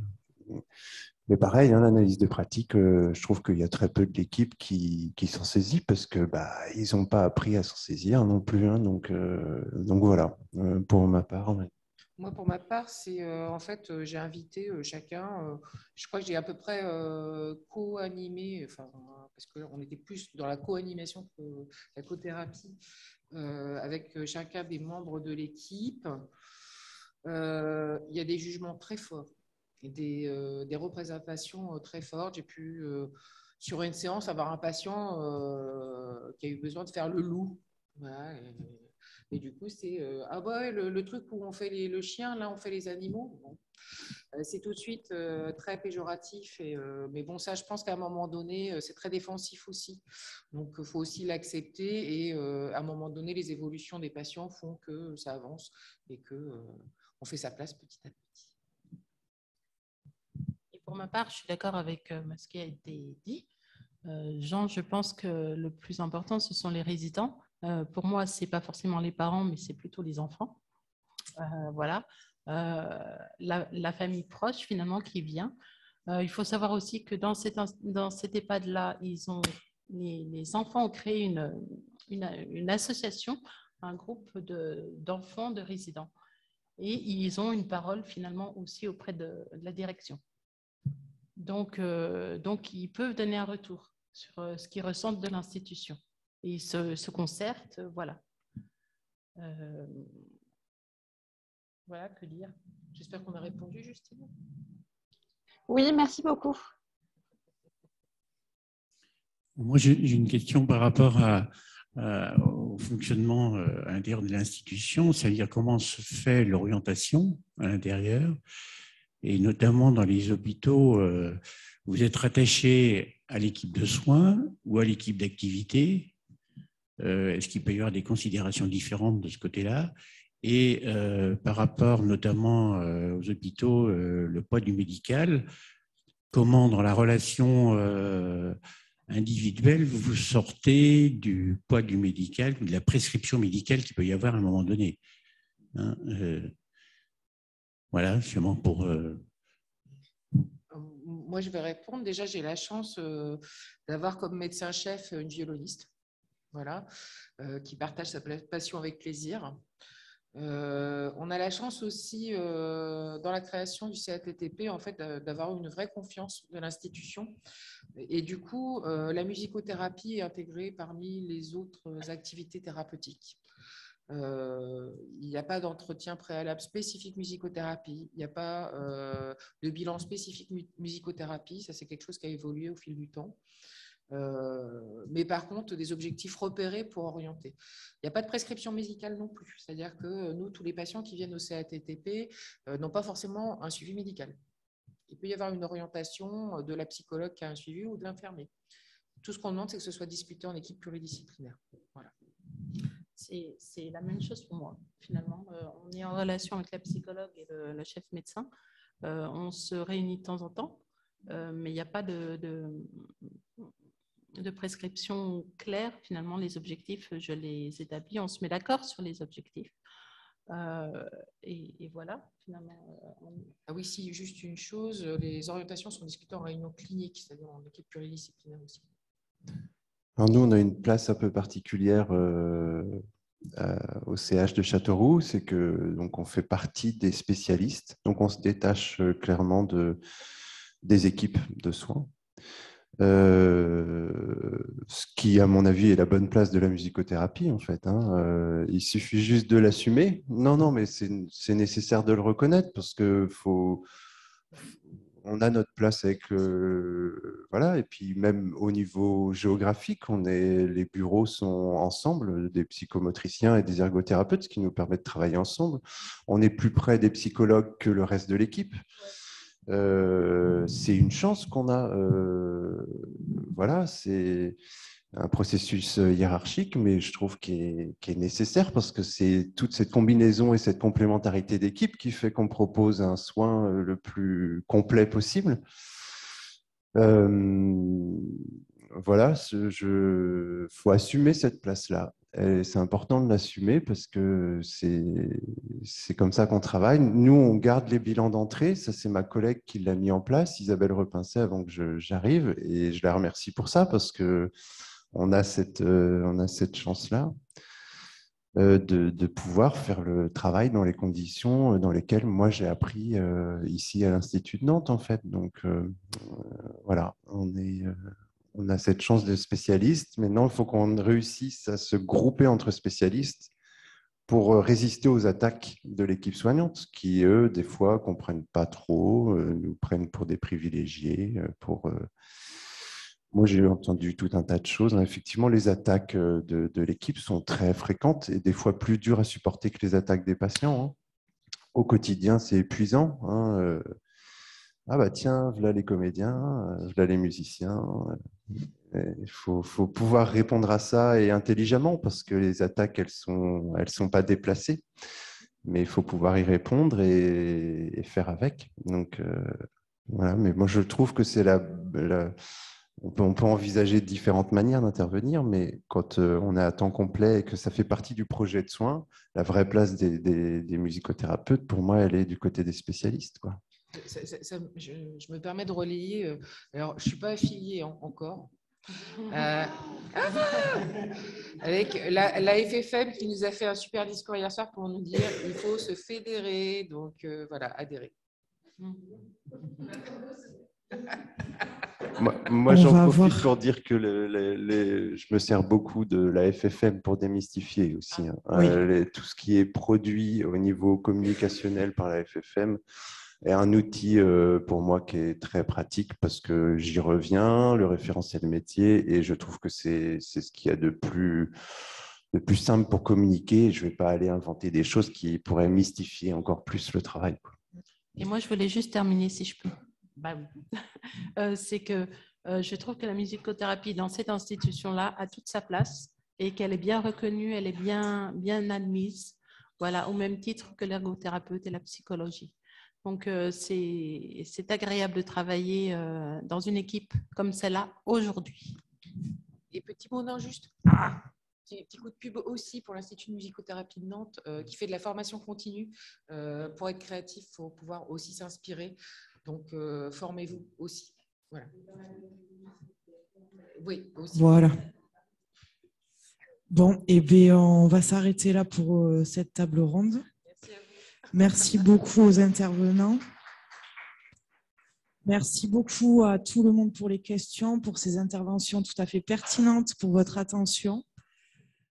Mais pareil, hein, l'analyse des pratiques, je trouve qu'il y a très peu de l'équipe qui, qui s'en saisit parce que bah, n'ont pas appris à s'en saisir non plus. Hein, donc, donc voilà, pour ma part. Moi, pour ma part, c'est euh, en fait, euh, j'ai invité euh, chacun. je crois que j'ai à peu près co-animé, parce qu'on était plus dans la co-animation que la co-thérapie, avec chacun des membres de l'équipe. Il y a des jugements très forts et des, représentations très fortes. J'ai pu, sur une séance, avoir un patient qui a eu besoin de faire le loup. Et du coup, c'est euh, ah ouais, le, truc où on fait le chien, là, on fait les animaux. Euh, c'est tout de suite euh, très péjoratif. Mais bon, ça, je pense qu'à un moment donné, c'est très défensif aussi. Donc, il faut aussi l'accepter. Et à un moment donné, les évolutions des patients font que ça avance et que on fait sa place petit à petit. Pour ma part, je suis d'accord avec ce qui a été dit. Jean, je pense que le plus important, ce sont les résidents euh, pour moi, ce n'est pas forcément les parents, mais c'est plutôt les enfants. Euh, voilà. Euh, la, famille proche, finalement, qui vient. il faut savoir aussi que dans, cet, dans cet EHPAD-là, les, enfants ont créé une, une, association, un groupe d'enfants de, résidents. Et ils ont une parole, finalement, aussi auprès de, la direction. Donc, donc, ils peuvent donner un retour sur ce qu'ils ressentent de l'institution ils se, concertent, voilà. Euh, voilà, que dire? J'espère qu'on a répondu, Justine. Oui, merci beaucoup. Moi, j'ai une question par rapport au fonctionnement euh, à l'intérieur de l'institution, c'est-à-dire comment se fait l'orientation à l'intérieur, et notamment dans les hôpitaux, euh, vous êtes rattaché à l'équipe de soins ou à l'équipe d'activité, euh, est-ce qu'il peut y avoir des considérations différentes de ce côté-là? Et euh, par rapport notamment aux hôpitaux, le poids du médical, comment dans la relation individuelle vous sortez du poids du médical, de la prescription médicale qu'il peut y avoir à un moment donné hein, Voilà, sûrement pour moi, je vais répondre. Déjà, j'ai la chance d'avoir comme médecin-chef une violoniste voilà, euh, qui partage sa passion avec plaisir. Euh, on a la chance aussi, euh, dans la création du CATTP, en fait, d'avoir une vraie confiance de l'institution. Et du coup, la musicothérapie est intégrée parmi les autres activités thérapeutiques. Il n'y a pas d'entretien préalable spécifique musicothérapie, il n'y a pas de bilan spécifique musicothérapie, ça c'est quelque chose qui a évolué au fil du temps. Euh, mais par contre, des objectifs repérés pour orienter. Il n'y a pas de prescription médicale non plus. C'est-à-dire que nous, tous les patients qui viennent au CATTP euh, n'ont pas forcément un suivi médical. Il peut y avoir une orientation de la psychologue qui a un suivi ou de l'infirmier. Tout ce qu'on demande, c'est que ce soit discuté en équipe pluridisciplinaire. Voilà. C'est la même chose pour moi, finalement. Euh, on est en relation avec la psychologue et le, chef médecin. on se réunit de temps en temps, mais il n'y a pas de, prescription claire. Finalement, les objectifs, je les établis, on se met d'accord sur les objectifs. Euh, et, voilà, finalement. Euh, ah oui, si, juste une chose, les orientations sont discutées en réunion clinique, c'est-à-dire en équipe pluridisciplinaire aussi. Nous, on a une place un peu particulière euh, au CH de Châteauroux, c'est que donc on fait partie des spécialistes, donc on se détache clairement de, des équipes de soins. Euh, ce qui, à mon avis, est la bonne place de la musicothérapie, en fait. Hein. Euh, il suffit juste de l'assumer. Non, non, mais c'est nécessaire de le reconnaître parce que faut, on a notre place avec voilà et puis même au niveau géographique on est les bureaux sont ensemble des psychomotriciens et des ergothérapeutes ce qui nous permet de travailler ensemble on est plus près des psychologues que le reste de l'équipe euh, c'est une chance qu'on a. Euh, voilà, c'est un processus hiérarchique, mais je trouve qu'il est, nécessaire parce que c'est toute cette combinaison et cette complémentarité d'équipe qui fait qu'on propose un soin le plus complet possible. Euh, voilà, il faut assumer cette place-là. C'est important de l'assumer parce que c'est comme ça qu'on travaille. Nous, on garde les bilans d'entrée. Ça, c'est ma collègue qui l'a mis en place, Isabelle Repincet, avant que j'arrive. Et je la remercie pour ça parce qu'on a cette, euh, on a cette chance-là. Euh, de, pouvoir faire le travail dans les conditions euh, dans lesquelles moi j'ai appris ici à l'Institut de Nantes en fait. Donc voilà, on, est, on a cette chance de spécialistes. Maintenant, il faut qu'on réussisse à se grouper entre spécialistes pour résister aux attaques de l'équipe soignante, qui, eux, des fois, comprennent pas trop, nous prennent pour des privilégiés, pour moi, j'ai entendu tout un tas de choses. Effectivement, les attaques euh, de, l'équipe sont très fréquentes et des fois plus dures à supporter que les attaques des patients. Hein. Au quotidien, c'est épuisant. Hein, euh. Ah bah tiens, voilà les comédiens, euh, voilà les musiciens. Il faut, pouvoir répondre à ça et intelligemment parce que les attaques, elles sont, elles sont pas déplacées, mais il faut pouvoir y répondre et, faire avec. Donc voilà. Mais moi, je trouve que c'est la on peut, envisager différentes manières d'intervenir, mais quand euh, on est à temps complet et que ça fait partie du projet de soins, la vraie place des, musicothérapeutes, pour moi, elle est du côté des spécialistes. Quoi. je, me permets de relayer. Euh, alors, je ne suis pas affiliée encore. Euh, avec la, la, FFM qui nous a fait un super discours hier soir pour nous dire il faut se fédérer, donc voilà, adhérer. Moi, j'en profite pour dire que je me sers beaucoup de la FFM pour démystifier aussi. Hein. Euh, tout ce qui est produit au niveau communicationnel par la FFM est un outil euh, pour moi qui est très pratique parce que j'y reviens, le référentiel métier, et je trouve que c'est ce qu'il y a de plus, de plus simple pour communiquer. Je ne vais pas aller inventer des choses qui pourraient mystifier encore plus le travail. Et moi, je voulais juste terminer, si je peux. Bah euh, c'est que euh, je trouve que la musicothérapie dans cette institution-là a toute sa place et qu'elle est bien reconnue, elle est bien, bien admise, voilà, au même titre que l'ergothérapeute et la psychologie. Donc, euh, c'est agréable de travailler dans une équipe comme celle-là aujourd'hui. Et petit mot, non, juste. Ah Petit, coup de pub aussi pour l'Institut de musicothérapie de Nantes, qui fait de la formation continue. pour être créatif, il faut pouvoir aussi s'inspirer. Donc, euh, formez-vous aussi. Voilà. Oui, aussi. Voilà. Bon, et eh bien, on va s'arrêter là pour euh, cette table ronde. Merci beaucoup aux intervenants. Merci beaucoup à tout le monde pour les questions, pour ces interventions tout à fait pertinentes, pour votre attention.